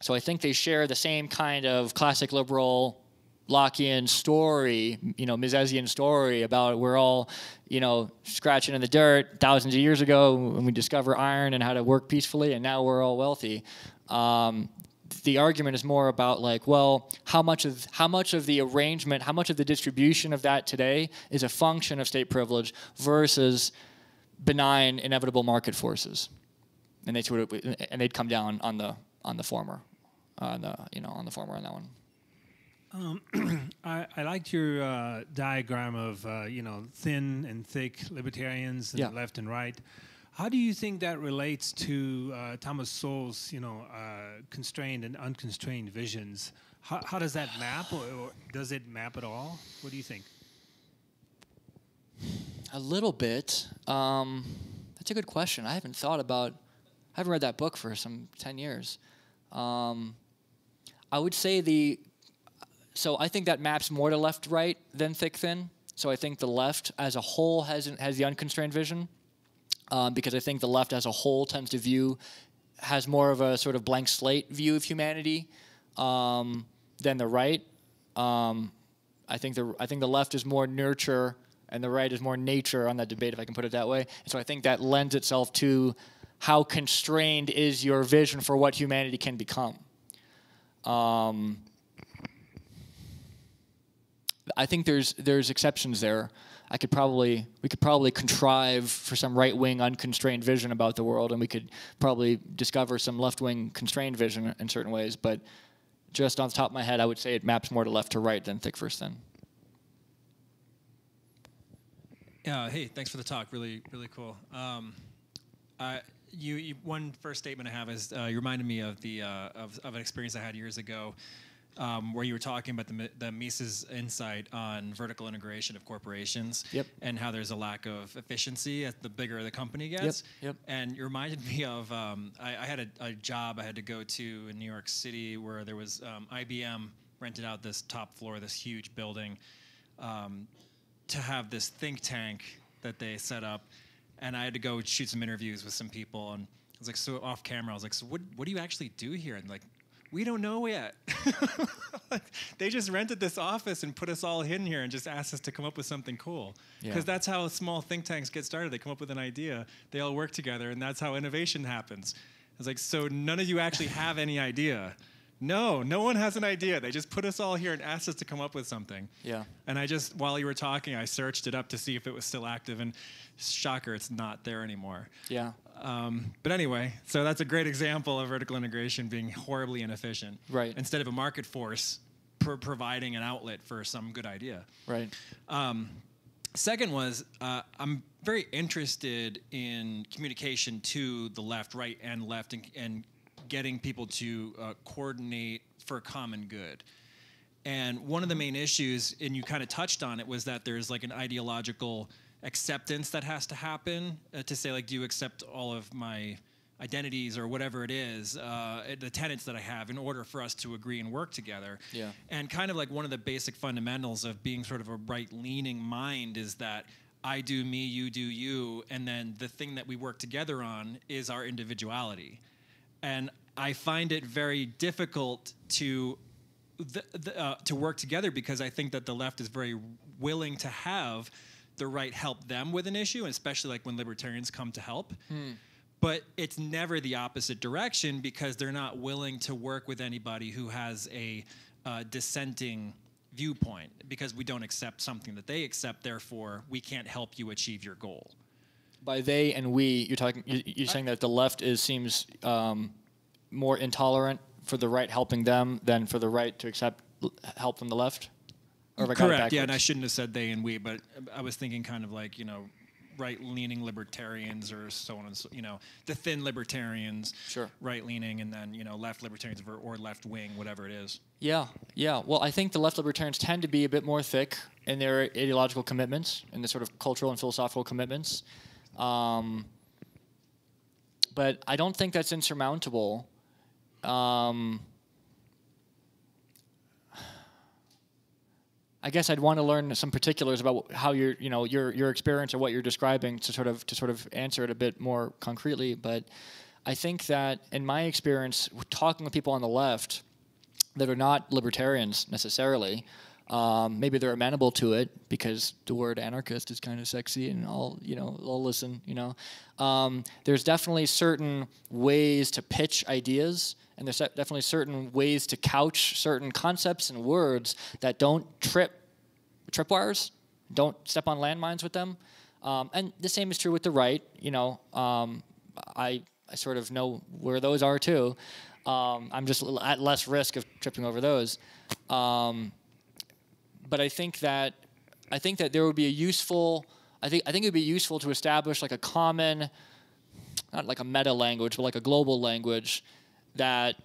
So I think they share the same kind of classic liberal Lockean story, you know, Misesian story about we're all, you know, scratching in the dirt thousands of years ago when we discover iron and how to work peacefully, and now we're all wealthy. Um, the argument is more about like, well, how much of how much of the arrangement, how much of the distribution of that today is a function of state privilege versus benign, inevitable market forces, and they sort of and they'd come down on the on the former, on the you know on the former on that one. Um, (clears throat) I, I, liked your uh, diagram of uh, you know thin and thick libertarians and yeah. left and right. How do you think that relates to uh, Thomas Sowell's, you know, uh, constrained and unconstrained visions? How, how does that map, or, or, does it map at all? What do you think? A little bit. Um, that's a good question. I haven't thought about. I haven't read that book for some ten years. Um, I would say the. So I think that maps more to left right than thick thin. So I think the left as a whole has has the unconstrained vision um, because I think the left as a whole tends to view, has more of a sort of blank slate view of humanity um, than the right. Um, I think the I think the left is more nurture and the right is more nature on that debate, if I can put it that way. And so I think that lends itself to how constrained is your vision for what humanity can become. Um, I think there's there's exceptions there. I could probably we could probably contrive for some right wing unconstrained vision about the world, and we could probably discover some left wing constrained vision in certain ways. But just on the top of my head, I would say it maps more to left to right than thick versus thin. Yeah. Hey, thanks for the talk. Really, really cool. Um, uh, you, you, one first statement I have is uh, you reminded me of the uh, of, of an experience I had years ago um, where you were talking about the, the Mises insight on vertical integration of corporations yep. and how there's a lack of efficiency at the bigger the company gets. Yep. Yep. And you reminded me of um, I, I, had a, a, job I had to go to in New York City where there was um, IBM rented out this top floor, this huge building, um, to have this think tank that they set up and I had to go shoot some interviews with some people, and I was like, so off camera, I was like, so what what do you actually do here? And like, we don't know yet. (laughs) they just rented this office and put us all in here and just asked us to come up with something cool. Because Yeah. that's how small think tanks get started. They come up with an idea, they all work together, and that's how innovation happens. It's like, so none of you actually have any idea. No, no one has an idea. They just put us all here and asked us to come up with something. Yeah. And I just, while you were talking, I searched it up to see if it was still active, and shocker, it's not there anymore. Yeah. Um, but anyway, so that's a great example of vertical integration being horribly inefficient. Right. Instead of a market force pro- providing an outlet for some good idea. Right. Um, second was uh, I'm very interested in communication to the left, right, and left, and, and getting people to uh, coordinate for common good. And one of the main issues, and you kind of touched on it, was that there's like an ideological acceptance that has to happen uh, to say like, do you accept all of my identities or whatever it is, uh, the tenets that I have, in order for us to agree and work together. Yeah. And kind of like one of the basic fundamentals of being sort of a right-leaning mind is that I do me, you do you, and then the thing that we work together on is our individuality. And I find it very difficult to the, the, uh, to work together because I think that the left is very willing to have the right help them with an issue, and especially like when libertarians come to help. But it's never the opposite direction because they're not willing to work with anybody who has a uh, dissenting viewpoint because we don't accept something that they accept. Therefore, we can't help you achieve your goal. By they and we, you're talking. you- You're saying that the left is seems um, more intolerant for the right helping them than for the right to accept help from the left. Or have I got it Correct. Yeah, and I shouldn't have said they and we, but I was thinking kind of like you know, right-leaning libertarians or so on and so you know, the thin libertarians, Sure. right-leaning, and then you know, left libertarians or, or left-wing, whatever it is. Yeah, yeah. Well, I think the left libertarians tend to be a bit more thick in their ideological commitments and the sort of cultural and philosophical commitments. Um, but I don't think that's insurmountable. Um, I guess I'd want to learn some particulars about how your, you know, your your experience or what you're describing to sort of to sort of answer it a bit more concretely. But I think that in my experience, talking with people on the left, that are not libertarians necessarily. Um, maybe they're amenable to it because the word anarchist is kind of sexy, and I'll you know I'll listen. You know, um, there's definitely certain ways to pitch ideas, and there's definitely certain ways to couch certain concepts and words that don't trip tripwires, don't step on landmines with them. Um, and the same is true with the right. You know, um, I I sort of know where those are too. Um, I'm just at less risk of tripping over those. Um, but I think that I think that there would be a useful. I think I think it would be useful to establish like a common, not like a meta language, but like a global language that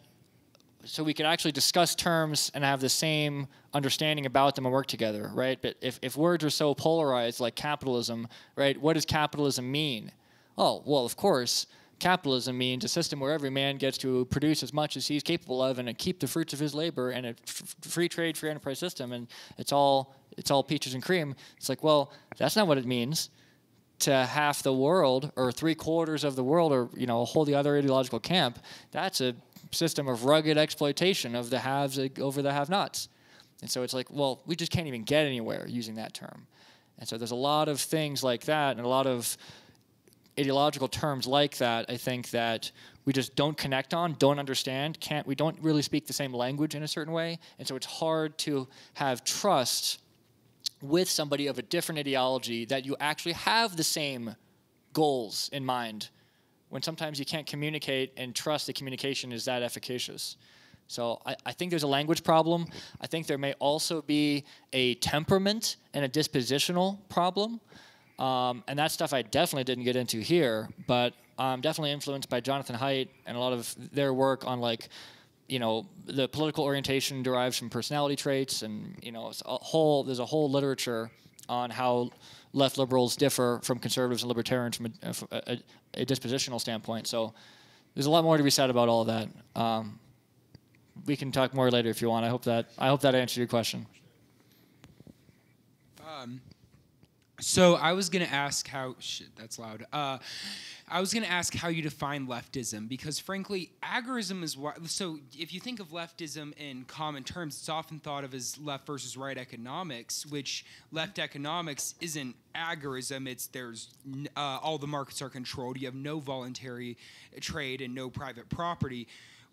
so we could actually discuss terms and have the same understanding about them and work together, right? But if, if words are so polarized like capitalism, right, what does capitalism mean? Oh, well, of course, capitalism means a system where every man gets to produce as much as he's capable of and keep the fruits of his labor and a free trade, free enterprise system, and it's all it's all peaches and cream. It's like, well, that's not what it means to half the world or three quarters of the world or you know hold the other ideological camp that's a system of rugged exploitation of the haves over the have-nots. And so it's like well we just can't even get anywhere using that term. And so there's a lot of things like that and a lot of ideological terms like that i think that we just don't connect on don't understand can't we don't really speak the same language in a certain way. And so it's hard to have trust with somebody of a different ideology that you actually have the same goals in mind when sometimes you can't communicate and trust the communication is that efficacious. So I, I think there's a language problem. I think there may also be a temperament and a dispositional problem. Um, and that stuff I definitely didn't get into here, but I'm definitely influenced by Jonathan Haidt and a lot of their work on like you know the political orientation derives from personality traits and you know it's a whole there's a whole literature on how left liberals differ from conservatives and libertarians from a, from a, a, dispositional standpoint. So there's a lot more to be said about all of that. Um, we can talk more later if you want. I hope that i hope that answered your question So I was gonna ask how shit that's loud. Uh, I was gonna ask how you define leftism because frankly, agorism is what. So if you think of leftism in common terms, it's often thought of as left versus right economics, which left economics isn't agorism. It's there's uh, all the markets are controlled. You have no voluntary trade and no private property.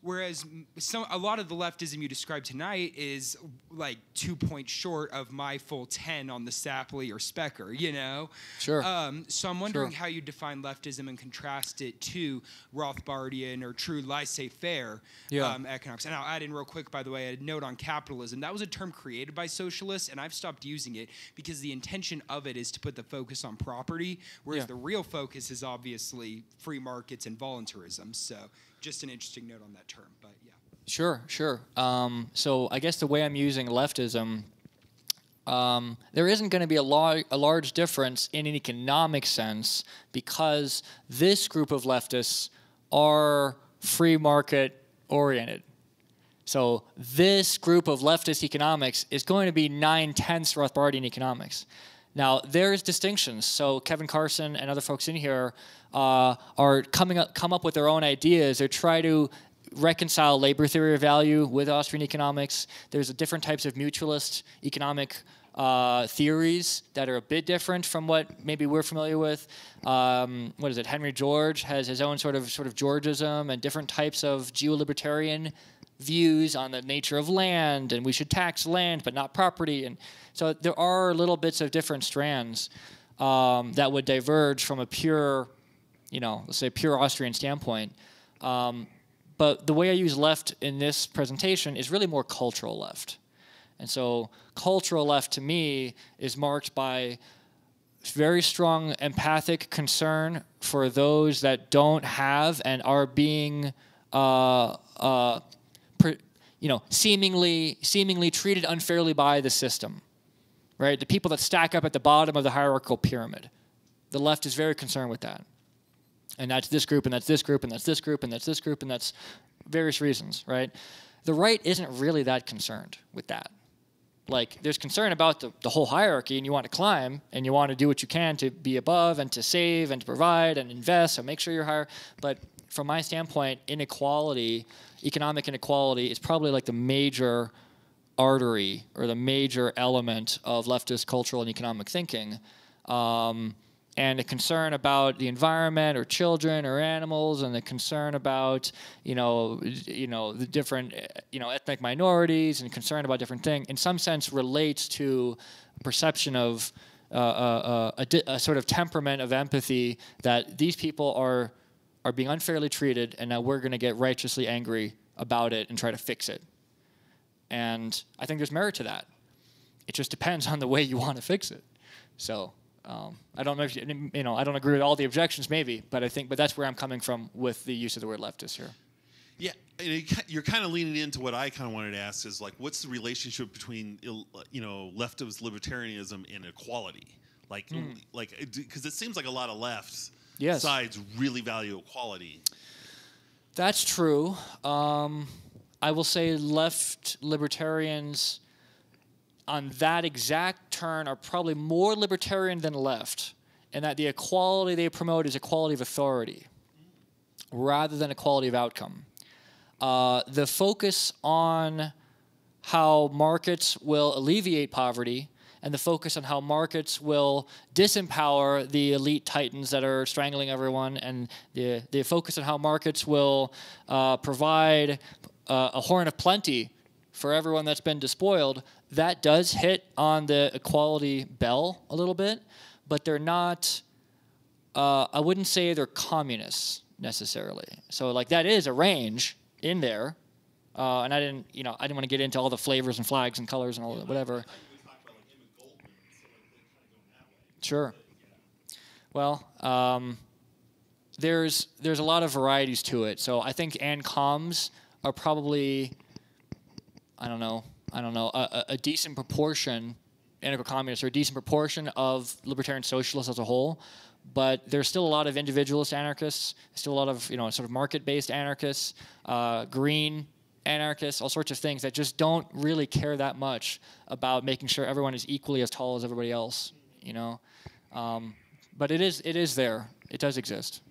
Whereas some, a lot of the leftism you described tonight is like two points short of my full 10 on the Sapley or Specker, you know? Sure. Um, so I'm wondering Sure. how you define leftism and contrast it to Rothbardian or true laissez-faire Yeah. um, economics. And I'll add in real quick, by the way, a note on capitalism. That was a term created by socialists, and I've stopped using it because the intention of it is to put the focus on property, whereas Yeah. the real focus is obviously free markets and voluntarism. So just an interesting note on that term, but yeah. Sure, sure. Um, so I guess the way I'm using leftism, um, there isn't going to be a, lar- a large difference in an economic sense because this group of leftists are free market oriented. So this group of leftist economics is going to be nine tenths Rothbardian economics. Now there's distinctions. So Kevin Carson and other folks in here uh, are coming up come up with their own ideas. They try to reconcile labor theory of value with Austrian economics. There's different types of mutualist economic uh, theories that are a bit different from what maybe we're familiar with. Um, what is it? Henry George has his own sort of sort of Georgism and different types of geolibertarian views on the nature of land, and we should tax land but not property. And so there are little bits of different strands um, that would diverge from a pure, you know, let's say pure Austrian standpoint. Um, but the way I use left in this presentation is really more cultural left. And so cultural left to me is marked by very strong empathic concern for those that don't have and are being, uh, uh, you know, seemingly seemingly treated unfairly by the system, right? The people that stack up at the bottom of the hierarchical pyramid. The left is very concerned with that, and that's this group, and that's this group, and that's this group, and that's this group, and that's various reasons, right? The right isn't really that concerned with that like there's concern about the, the whole hierarchy and you want to climb and you want to do what you can to be above and to save and to provide and invest and make sure you're higher but from my standpoint inequality economic inequality is probably like the major artery or the major element of leftist cultural and economic thinking. Um, and a concern about the environment or children or animals and the concern about you know you know the different you know ethnic minorities and concern about different things in some sense relates to perception of uh, uh, uh, a, di- a sort of temperament of empathy that these people are are being unfairly treated and now we're going to get righteously angry about it and try to fix it and I think there's merit to that it just depends (laughs) on the way you want to fix it so um, I don't know if you, you know I don't agree with all the objections maybe, but I think but that's where I'm coming from with the use of the word leftist here. Yeah, and you're kind of leaning into what I kind of wanted to ask is like, what's the relationship between you know leftist libertarianism and equality? Like, like because it seems like a lot of left Yes. sides really value equality. That's true. Um, I will say left libertarians on that exact turn are probably more libertarian than left, and that the equality they promote is equality of authority rather than equality of outcome. Uh, the focus on how markets will alleviate poverty and the focus on how markets will disempower the elite titans that are strangling everyone and the, the focus on how markets will uh, provide uh, a horn of plenty for everyone that's been despoiled that does hit on the equality bell a little bit but they're not uh, I wouldn't say they're communists necessarily. So like that is a range in there, uh, and I didn't you know I didn't want to get into all the flavors and flags and colors and all that whatever. Sure. Well, um, there's there's a lot of varieties to it. So I think ANCOMs are probably I don't know I don't know a, a- decent proportion anarcho-communists are a decent proportion of libertarian socialists as a whole. But there's still a lot of individualist anarchists, still a lot of you know sort of market-based anarchists, uh, green anarchists, all sorts of things that just don't really care that much about making sure everyone is equally as tall as everybody else. You know, Um, but it is it is there. It does exist.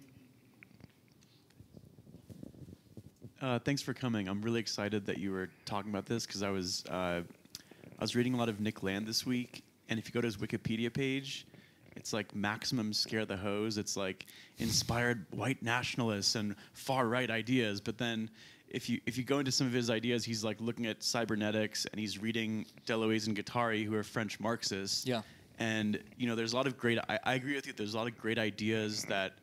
Uh, thanks for coming. I'm really excited that you were talking about this because I was uh, I was reading a lot of Nick Land this week, and if you go to his Wikipedia page, it's like maximum scare the hose. It's like inspired white nationalists and far right ideas. But then if you if you go into some of his ideas, he's like looking at cybernetics and he's reading Deleuze and Guattari, who are French Marxists. Yeah. And you know, there's a lot of great. I, I agree with you. There's a lot of great ideas that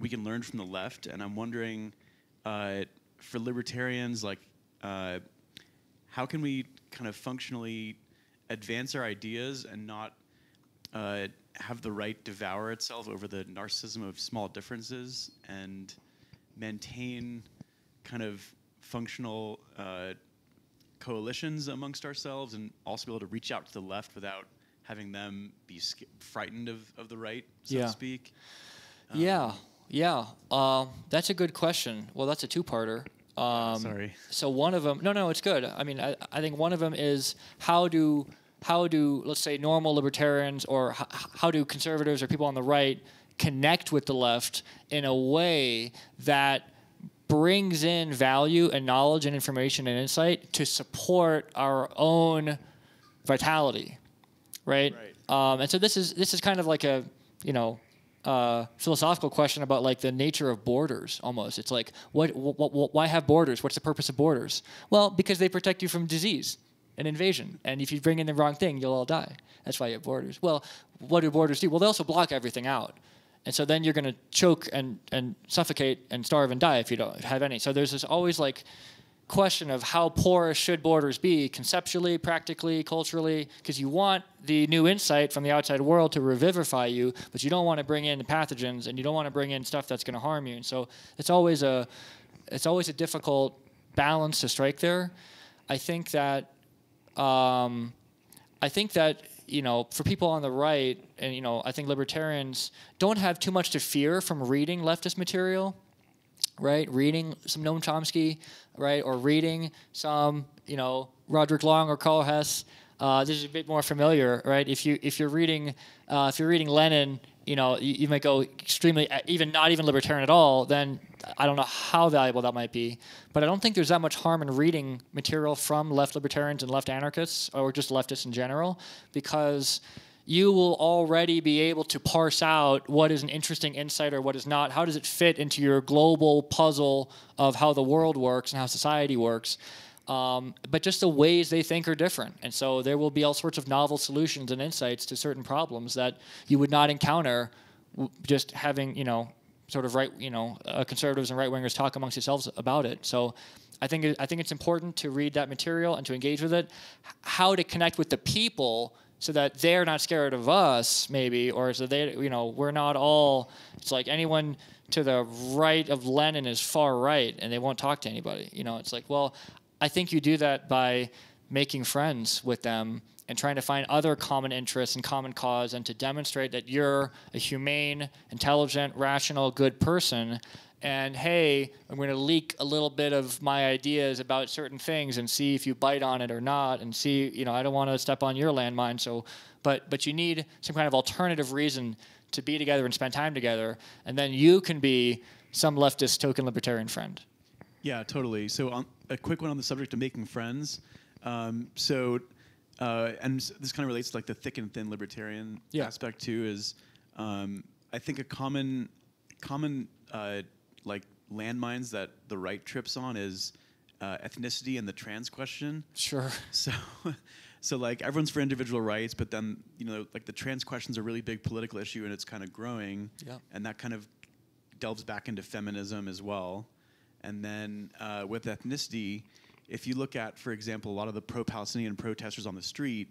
we can learn from the left, and I'm wondering, uh, for libertarians, like, uh, how can we kind of functionally advance our ideas and not uh, have the right devour itself over the narcissism of small differences and maintain kind of functional uh, coalitions amongst ourselves and also be able to reach out to the left without having them be frightened of, of the right, so Yeah. to speak. yeah, yeah. Um, that's a good question. Well, that's a two-parter. Um, Sorry. So one of them, no, no, it's good. I mean, I, I think one of them is how do how do let's say normal libertarians or h- how do conservatives or people on the right connect with the left in a way that brings in value and knowledge and information and insight to support our own vitality, right? Um, and so this is this is kind of like a you know uh, philosophical question about like the nature of borders. Almost, it's like what, what, what why have borders? What's the purpose of borders? Well, because they protect you from disease and invasion. And if you bring in the wrong thing, you'll all die. That's why you have borders. Well, what do borders do? Well, they also block everything out. And so then you're going to choke and, and suffocate and starve and die if you don't have any. So there's this always like question of how porous should borders be conceptually, practically, culturally, because you want the new insight from the outside world to revivify you, but you don't want to bring in pathogens and you don't want to bring in stuff that's going to harm you. And so it's always a it's always a difficult balance to strike there. I think that um, I think that you know, for people on the right, and you know, I think libertarians don't have too much to fear from reading leftist material, right? Reading some Noam Chomsky, right, or reading some, you know, Roderick Long or Karl Hess. Uh, this is a bit more familiar, right? If you if you're reading uh, if you're reading Lenin, you know, you, you might go extremely even not even libertarian at all. Then I don't know how valuable that might be, but I don't think there's that much harm in reading material from left libertarians and left anarchists or just leftists in general, because you will already be able to parse out what is an interesting insight or what is not. How does it fit into your global puzzle of how the world works and how society works? Um, but just the ways they think are different. And so there will be all sorts of novel solutions and insights to certain problems that you would not encounter just having, you know, sort of right, you know, uh, conservatives and right wingers talk amongst yourselves about it. So I think it, I think it's important to read that material and to engage with it. How to connect with the people so that they're not scared of us, maybe, or so they, you know, we're not all. It's like anyone to the right of Lenin is far right, and they won't talk to anybody. You know, it's like, well, I think you do that by making friends with them and trying to find other common interests and common cause and to demonstrate that you're a humane, intelligent, rational, good person. And hey, I'm going to leak a little bit of my ideas about certain things and see if you bite on it or not. And see, you know, I don't want to step on your landmine. So, but but you need some kind of alternative reason to be together and spend time together, and then you can be some leftist token libertarian friend. Yeah, totally. So, on, a quick one on the subject of making friends. Um, so, uh, and this kind of relates to like the thick and thin libertarian Yeah. aspect too. Is um, I think a common, common uh, like landmines that the right trips on is uh, ethnicity and the trans question. Sure. (laughs) So, so like everyone's for individual rights, but then you know like the trans question's a really big political issue and it's kind of growing, Yeah. and that kind of delves back into feminism as well. And then uh, with ethnicity, if you look at, for example, a lot of the pro-Palestinian protesters on the street,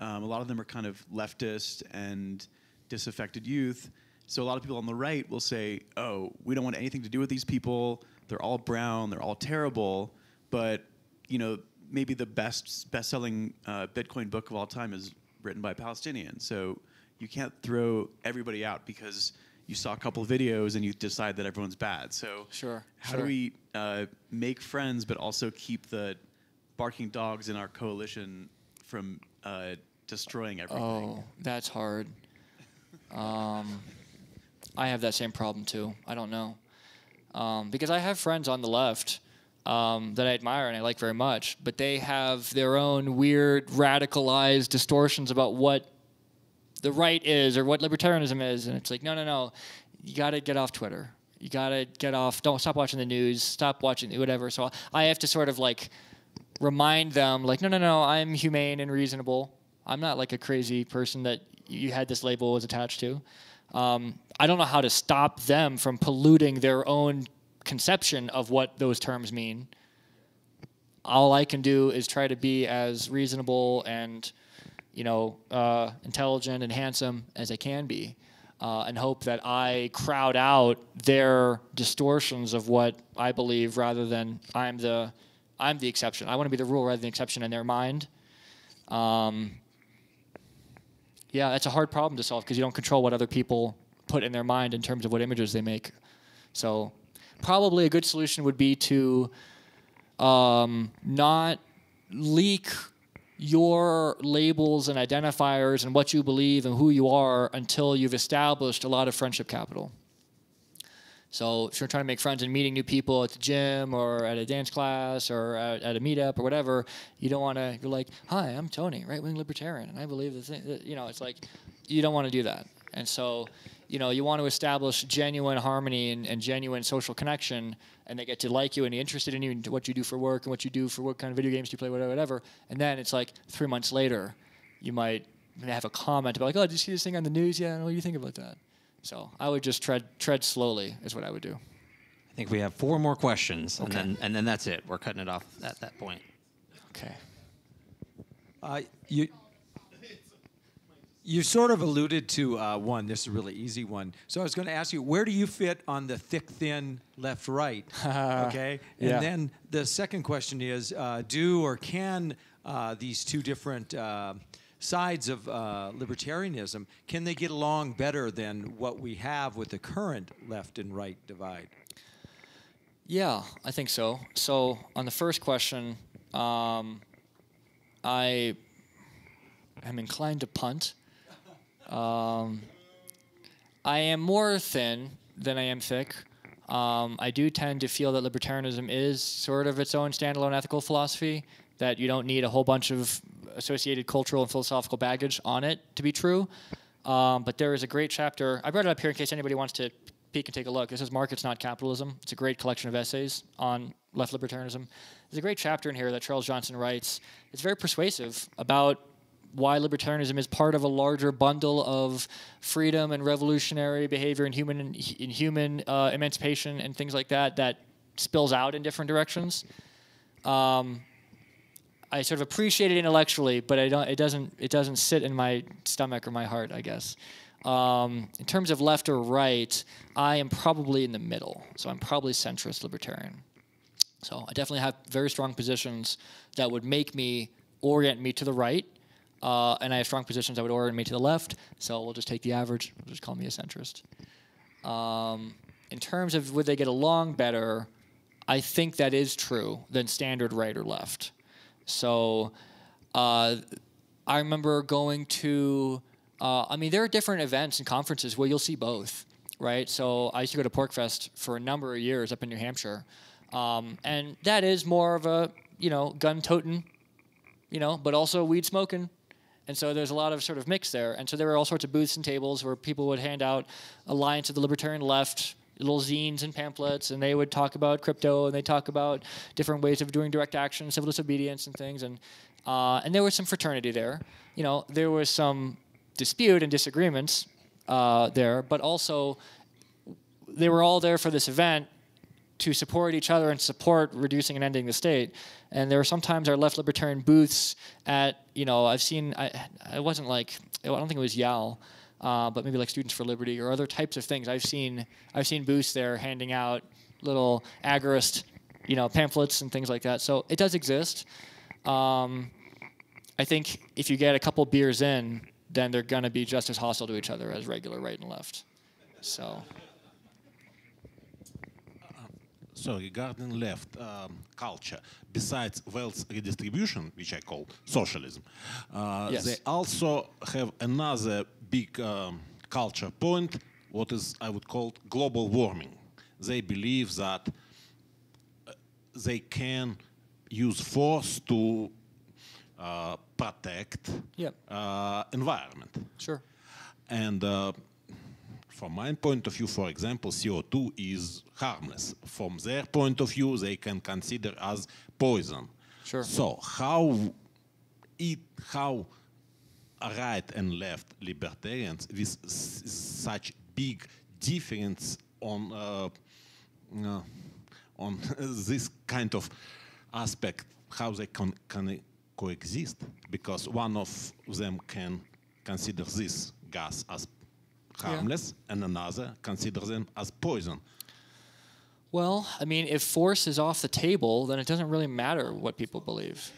um, a lot of them are kind of leftist and disaffected youth. So a lot of people on the right will say, "Oh, we don't want anything to do with these people. They're all brown. They're all terrible." But you know, maybe the best best-selling uh, Bitcoin book of all time is written by a Palestinian. So you can't throw everybody out because you saw a couple of videos and you decide that everyone's bad. So Sure, how sure. do we uh, make friends but also keep the barking dogs in our coalition from uh, destroying everything? Oh, that's hard. Um, I have that same problem too. I don't know. Um, because I have friends on the left um, that I admire and I like very much, but they have their own weird, radicalized distortions about what the right is or what libertarianism is. And it's like, no, no, no. You got to get off Twitter. You got to get off. Don't stop watching the news. Stop watching whatever. So I have to sort of like remind them, like, no, no, no. I'm humane and reasonable. I'm not like a crazy person that you had this label was attached to. Um, I don't know how to stop them from polluting their own conception of what those terms mean. All I can do is try to be as reasonable and, you know, uh, intelligent and handsome as I can be, uh, and hope that I crowd out their distortions of what I believe, rather than I'm the I'm the exception. I want to be the rule rather than the exception in their mind. Um, yeah, that's a hard problem to solve because you don't control what other people put in their mind in terms of what images they make. So, probably a good solution would be to um, not leak your labels and identifiers and what you believe and who you are until you've established a lot of friendship capital. So if you're trying to make friends and meeting new people at the gym or at a dance class or at, at a meetup or whatever, you don't want to. You're like, "Hi, I'm Tony, right-wing libertarian, and I believe the thing." You know, it's like you don't want to do that. And so, you know, you want to establish genuine harmony and, and genuine social connection, and they get to like you and be interested in you and what you do for work and what you do for what kind of video games you play, whatever, whatever. And then it's like three months later, you might have a comment about like, "Oh, did you see this thing on the news? Yeah, what do you think about that?" So I would just tread tread slowly is what I would do. I think we have four more questions, Okay. and then and then that's it. We're cutting it off at that point. Okay. Uh, you you sort of alluded to uh, one. This is a really easy one. So I was going to ask you, where do you fit on the thick, thin, left, right? (laughs) okay. Yeah. And then the second question is, uh, do or can uh, these two different uh, sides of uh, libertarianism can they get along better than what we have with the current left and right divide? Yeah, I think so. So on the first question, um, I am inclined to punt. Um, I am more thin than I am thick. Um, I do tend to feel that libertarianism is sort of its own standalone ethical philosophy, that you don't need a whole bunch of associated cultural and philosophical baggage on it to be true. Um, but there is a great chapter. I brought it up here in case anybody wants to peek and take a look. This is Markets Not Capitalism. It's a great collection of essays on left libertarianism. There's a great chapter in here that Charles Johnson writes. It's very persuasive about why libertarianism is part of a larger bundle of freedom and revolutionary behavior and human in human uh, emancipation and things like that that spills out in different directions. Um, I sort of appreciate it intellectually, but I don't. It doesn't. It doesn't sit in my stomach or my heart. I guess. Um, in terms of left or right, I am probably in the middle. So I'm probably centrist libertarian. So I definitely have very strong positions that would make me orient me to the right, uh, and I have strong positions that would orient me to the left. So we'll just take the average. We'll just call me a centrist. Um, in terms of would they get along better, I think that is true than standard right or left. So uh, I remember going to, uh, I mean, there are different events and conferences where you'll see both, right? So I used to go to PorcFest for a number of years up in New Hampshire. Um, and that is more of a, you know, gun toting, you know, but also weed smoking. And so there's a lot of sort of mix there. And so there were all sorts of booths and tables where people would hand out Alliance of the Libertarian Left little zines and pamphlets, and they would talk about crypto and they talk about different ways of doing direct action, civil disobedience, and things. And uh, and there was some fraternity there. You know, there was some dispute and disagreements uh, there, but also they were all there for this event to support each other and support reducing and ending the state. And there were sometimes our left libertarian booths at, you know, I've seen, I, I wasn't like, I don't think it was YAL, uh, but maybe like Students for Liberty or other types of things. I've seen, I've seen booths there handing out little agorist, you know, pamphlets and things like that. So it does exist. Um, I think if you get a couple beers in, then they're going to be just as hostile to each other as regular right and left. So. So regarding left um, culture, besides wealth redistribution, which I call socialism, uh, Yes. they also have another big um, culture point, what is I would call global warming. They believe that uh, they can use force to uh, protect Yep. uh, environment. Sure. And uh, from my point of view, for example, CO2 is harmless. From their point of view, they can consider as poison. Sure. So how it how right and left libertarians with s- such big difference on uh, uh, on (laughs) this kind of aspect, how they can, can coexist, because one of them can consider this gas as harmless and another consider them as poison. Well, I mean, if force is off the table, then it doesn't really matter what people believe.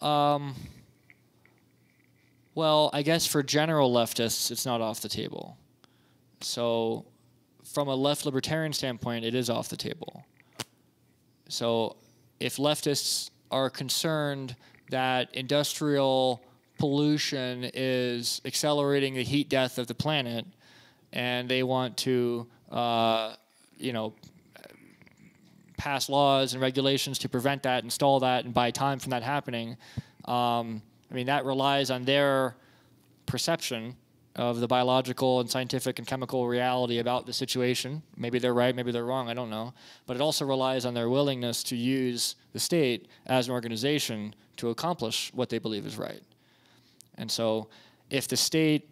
Um, well, I guess for general leftists, it's not off the table. So, from a left libertarian standpoint, it is off the table. So, if leftists are concerned that industrial pollution is accelerating the heat death of the planet, and they want to, uh, you know, pass laws and regulations to prevent that, install that, and buy time from that happening. Um, I mean, that relies on their perception of the biological and scientific and chemical reality about the situation. Maybe they're right, maybe they're wrong, I don't know. But it also relies on their willingness to use the state as an organization to accomplish what they believe is right. And so if the state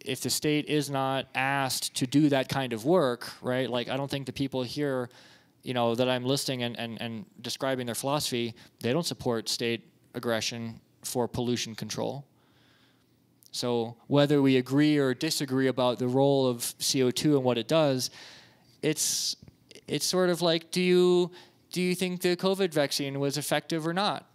if the state is not asked to do that kind of work, right? Like I don't think the people here, you know, that I'm listing and, and, and describing their philosophy, they don't support state aggression for pollution control. So whether we agree or disagree about the role of CO2 and what it does, it's it's sort of like do you do you think the COVID vaccine was effective or not?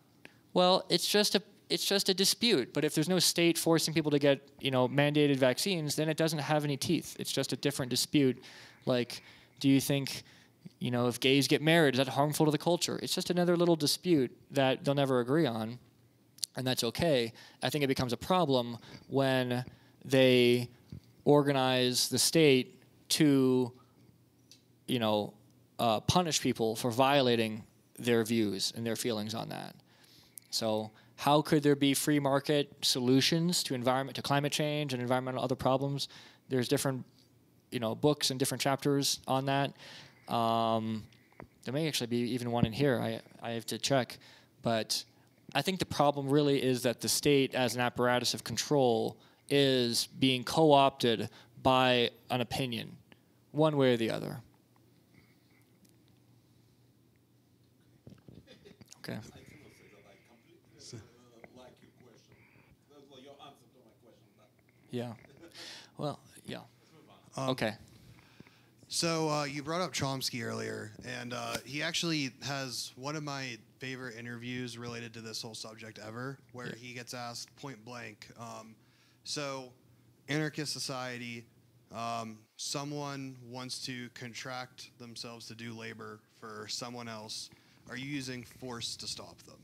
Well, it's just a it's just a dispute. But if there's no state forcing people to get you know mandated vaccines, then it doesn't have any teeth. It's just a different dispute. Like, do you think you know if gays get married is that harmful to the culture? It's just another little dispute that they'll never agree on, and that's okay. I think it becomes a problem when they organize the state to you know uh, punish people for violating their views and their feelings on that. So how could there be free market solutions to environment to climate change and environmental other problems? There's different, you know, books and different chapters on that. Um, there may actually be even one in here. I I have to check, but I think the problem really is that the state, as an apparatus of control, is being co-opted by an opinion, one way or the other. Okay. Yeah. Well, yeah. okay. So uh, you brought up Chomsky earlier, and uh, he actually has one of my favorite interviews related to this whole subject ever, where Yeah. he gets asked point blank. Um, so, anarchist society, um, someone wants to contract themselves to do labor for someone else. Are you using force to stop them?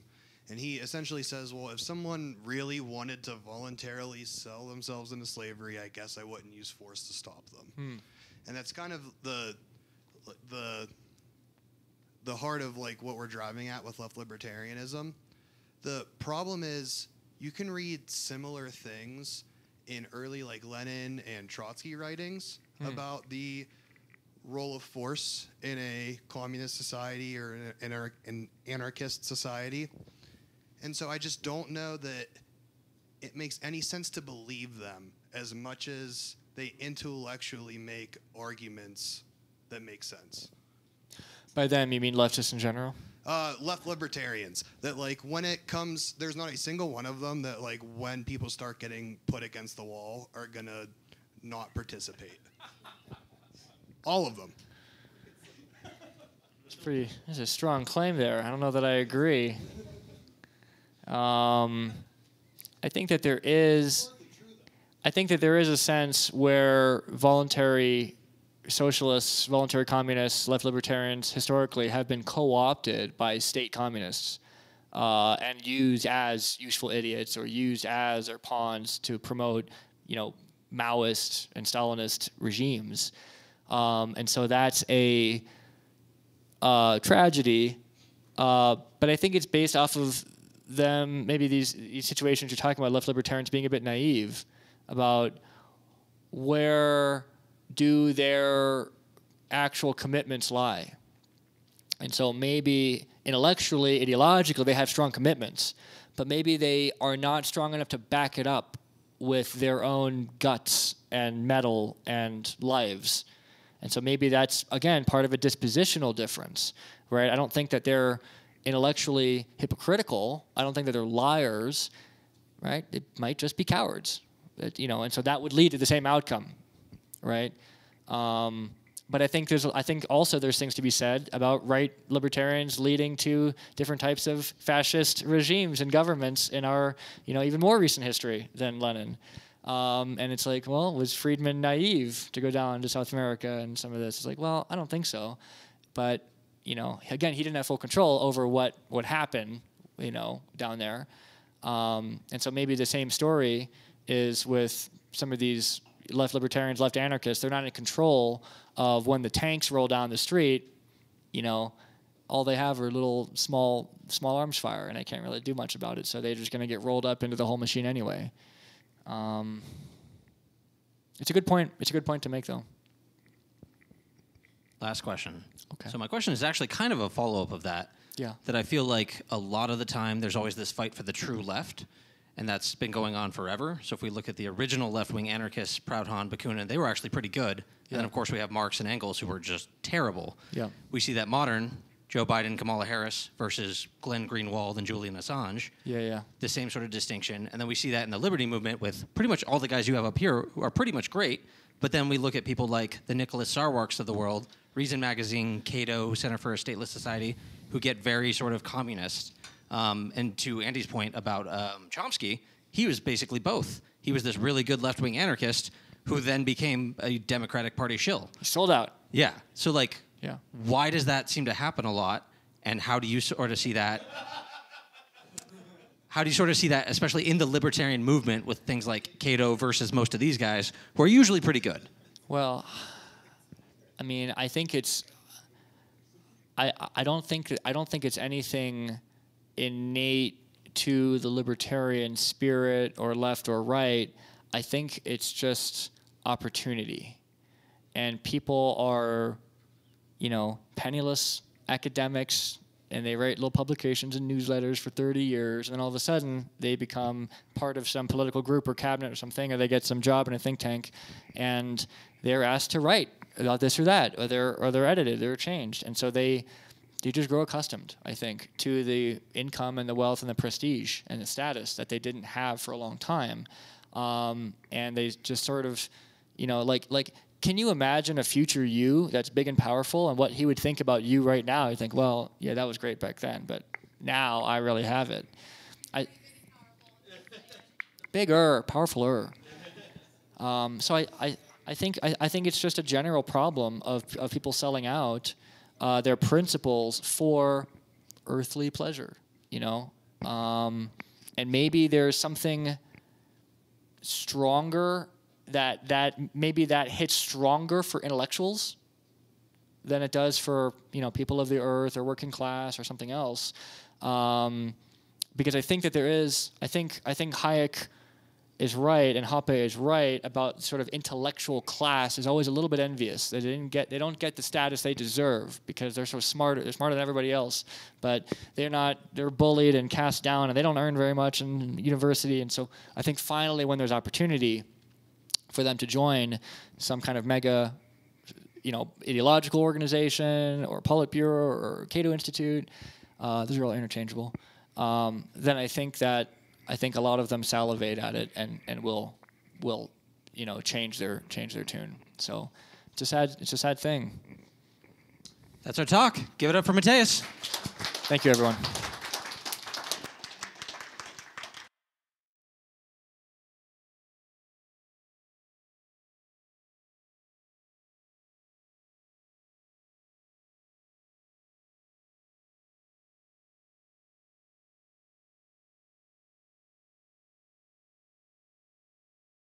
And he essentially says, well, if someone really wanted to voluntarily sell themselves into slavery, I guess I wouldn't use force to stop them and that's kind of the the the heart of like what we're driving at with left libertarianism. The problem is you can read similar things in early like Lenin and Trotsky writings hmm. about the role of force in a communist society or in an anarchist society. And so I just don't know that it makes any sense to believe them as much as they intellectually make arguments that make sense. By them, you mean leftists in general? Uh, left libertarians that like when it comes, there's not a single one of them that like when people start getting put against the wall are gonna not participate. All of them. It's pretty. There's a strong claim there. I don't know that I agree. Um, I think that there is. I think that there is a sense where voluntary socialists, voluntary communists, left libertarians historically have been co-opted by state communists uh, and used as useful idiots or used as their pawns to promote, you know, Maoist and Stalinist regimes. Um, and so that's a uh, tragedy. Uh, but I think it's based off of them, maybe these, these situations you're talking about, left libertarians being a bit naive about where do their actual commitments lie. And so maybe intellectually, ideologically, they have strong commitments, but maybe they are not strong enough to back it up with their own guts and mettle and lives. And so maybe that's, again, part of a dispositional difference, right? I don't think that they're intellectually hypocritical. I don't think that they're liars, right? It might just be cowards, it, you know, and so that would lead to the same outcome, right? Um, but I think there's I think also there's things to be said about right libertarians leading to different types of fascist regimes and governments in our you know even more recent history than Lenin. Um, and it's like, well, was Friedman naive to go down to South America and some of this? It's like, well, I don't think so. But you know, again, he didn't have full control over what would happen, you know, down there. Um, and so maybe the same story is with some of these left libertarians, left anarchists. They're not in control of when the tanks roll down the street, you know, all they have are little small small arms fire, and they can't really do much about it. So they're just going to get rolled up into the whole machine anyway. Um, it's a good point. It's a good point to make, though. Last question. Okay. So my question is actually kind of a follow up of that. Yeah. That I feel like a lot of the time there's always this fight for the true left, and that's been going on forever. So if we look at the original left wing anarchists, Proudhon, Bakunin, they were actually pretty good. And then of course we have Marx and Engels who were just terrible. Yeah. We see that modern Joe Biden, Kamala Harris versus Glenn Greenwald and Julian Assange. Yeah, yeah. The same sort of distinction. And then we see that in the liberty movement with pretty much all the guys you have up here who are pretty much great. But then we look at people like the Nicholas Sarwarks of the world, Reason Magazine, Cato, Center for a Stateless Society, who get very sort of communist. Um, and to Andy's point about um, Chomsky, he was basically both. He was this really good left wing anarchist who then became a Democratic Party shill. He sold out. Yeah. So, like, Yeah. why does that seem to happen a lot? And how do you sort of see that? How do you sort of see that, especially in the libertarian movement, with things like Cato versus most of these guys, who are usually pretty good? Well, I mean, I think it's. I I don't think I don't think it's anything innate to the libertarian spirit or left or right. I think it's just opportunity, and people are, you know, penniless academics. And they write little publications and newsletters for 30 years, and then all of a sudden they become part of some political group or cabinet or something, or they get some job in a think tank, and they're asked to write about this or that, or they're or they're edited, they're changed, and so they they just grow accustomed, I think, to the income and the wealth and the prestige and the status that they didn't have for a long time, um, and they just sort of, you know, like like. Can you imagine a future you that's big and powerful, and what he would think about you right now? You think, well, yeah, that was great back then, but now I really have it. I (laughs) bigger, powerfuler. Um, so I, I, I think I, I think it's just a general problem of, of people selling out uh, their principles for earthly pleasure, you know, um, and maybe there's something stronger that that maybe that hits stronger for intellectuals than it does for you know people of the earth or working class or something else. Um, because I think that there is, I think I think Hayek is right and Hoppe is right about sort of intellectual class is always a little bit envious. They didn't get they don't get the status they deserve because they're so smart they're smarter than everybody else. But they're not they're bullied and cast down and they don't earn very much in university. And so I think finally when there's opportunity for them to join some kind of mega you know, ideological organization or Politburo or Cato Institute, uh, those are all interchangeable. Um, then I think that I think a lot of them salivate at it and, and will will you know change their change their tune. So it's a sad it's a sad thing. That's our talk. Give it up for Mattheus. Thank you, everyone.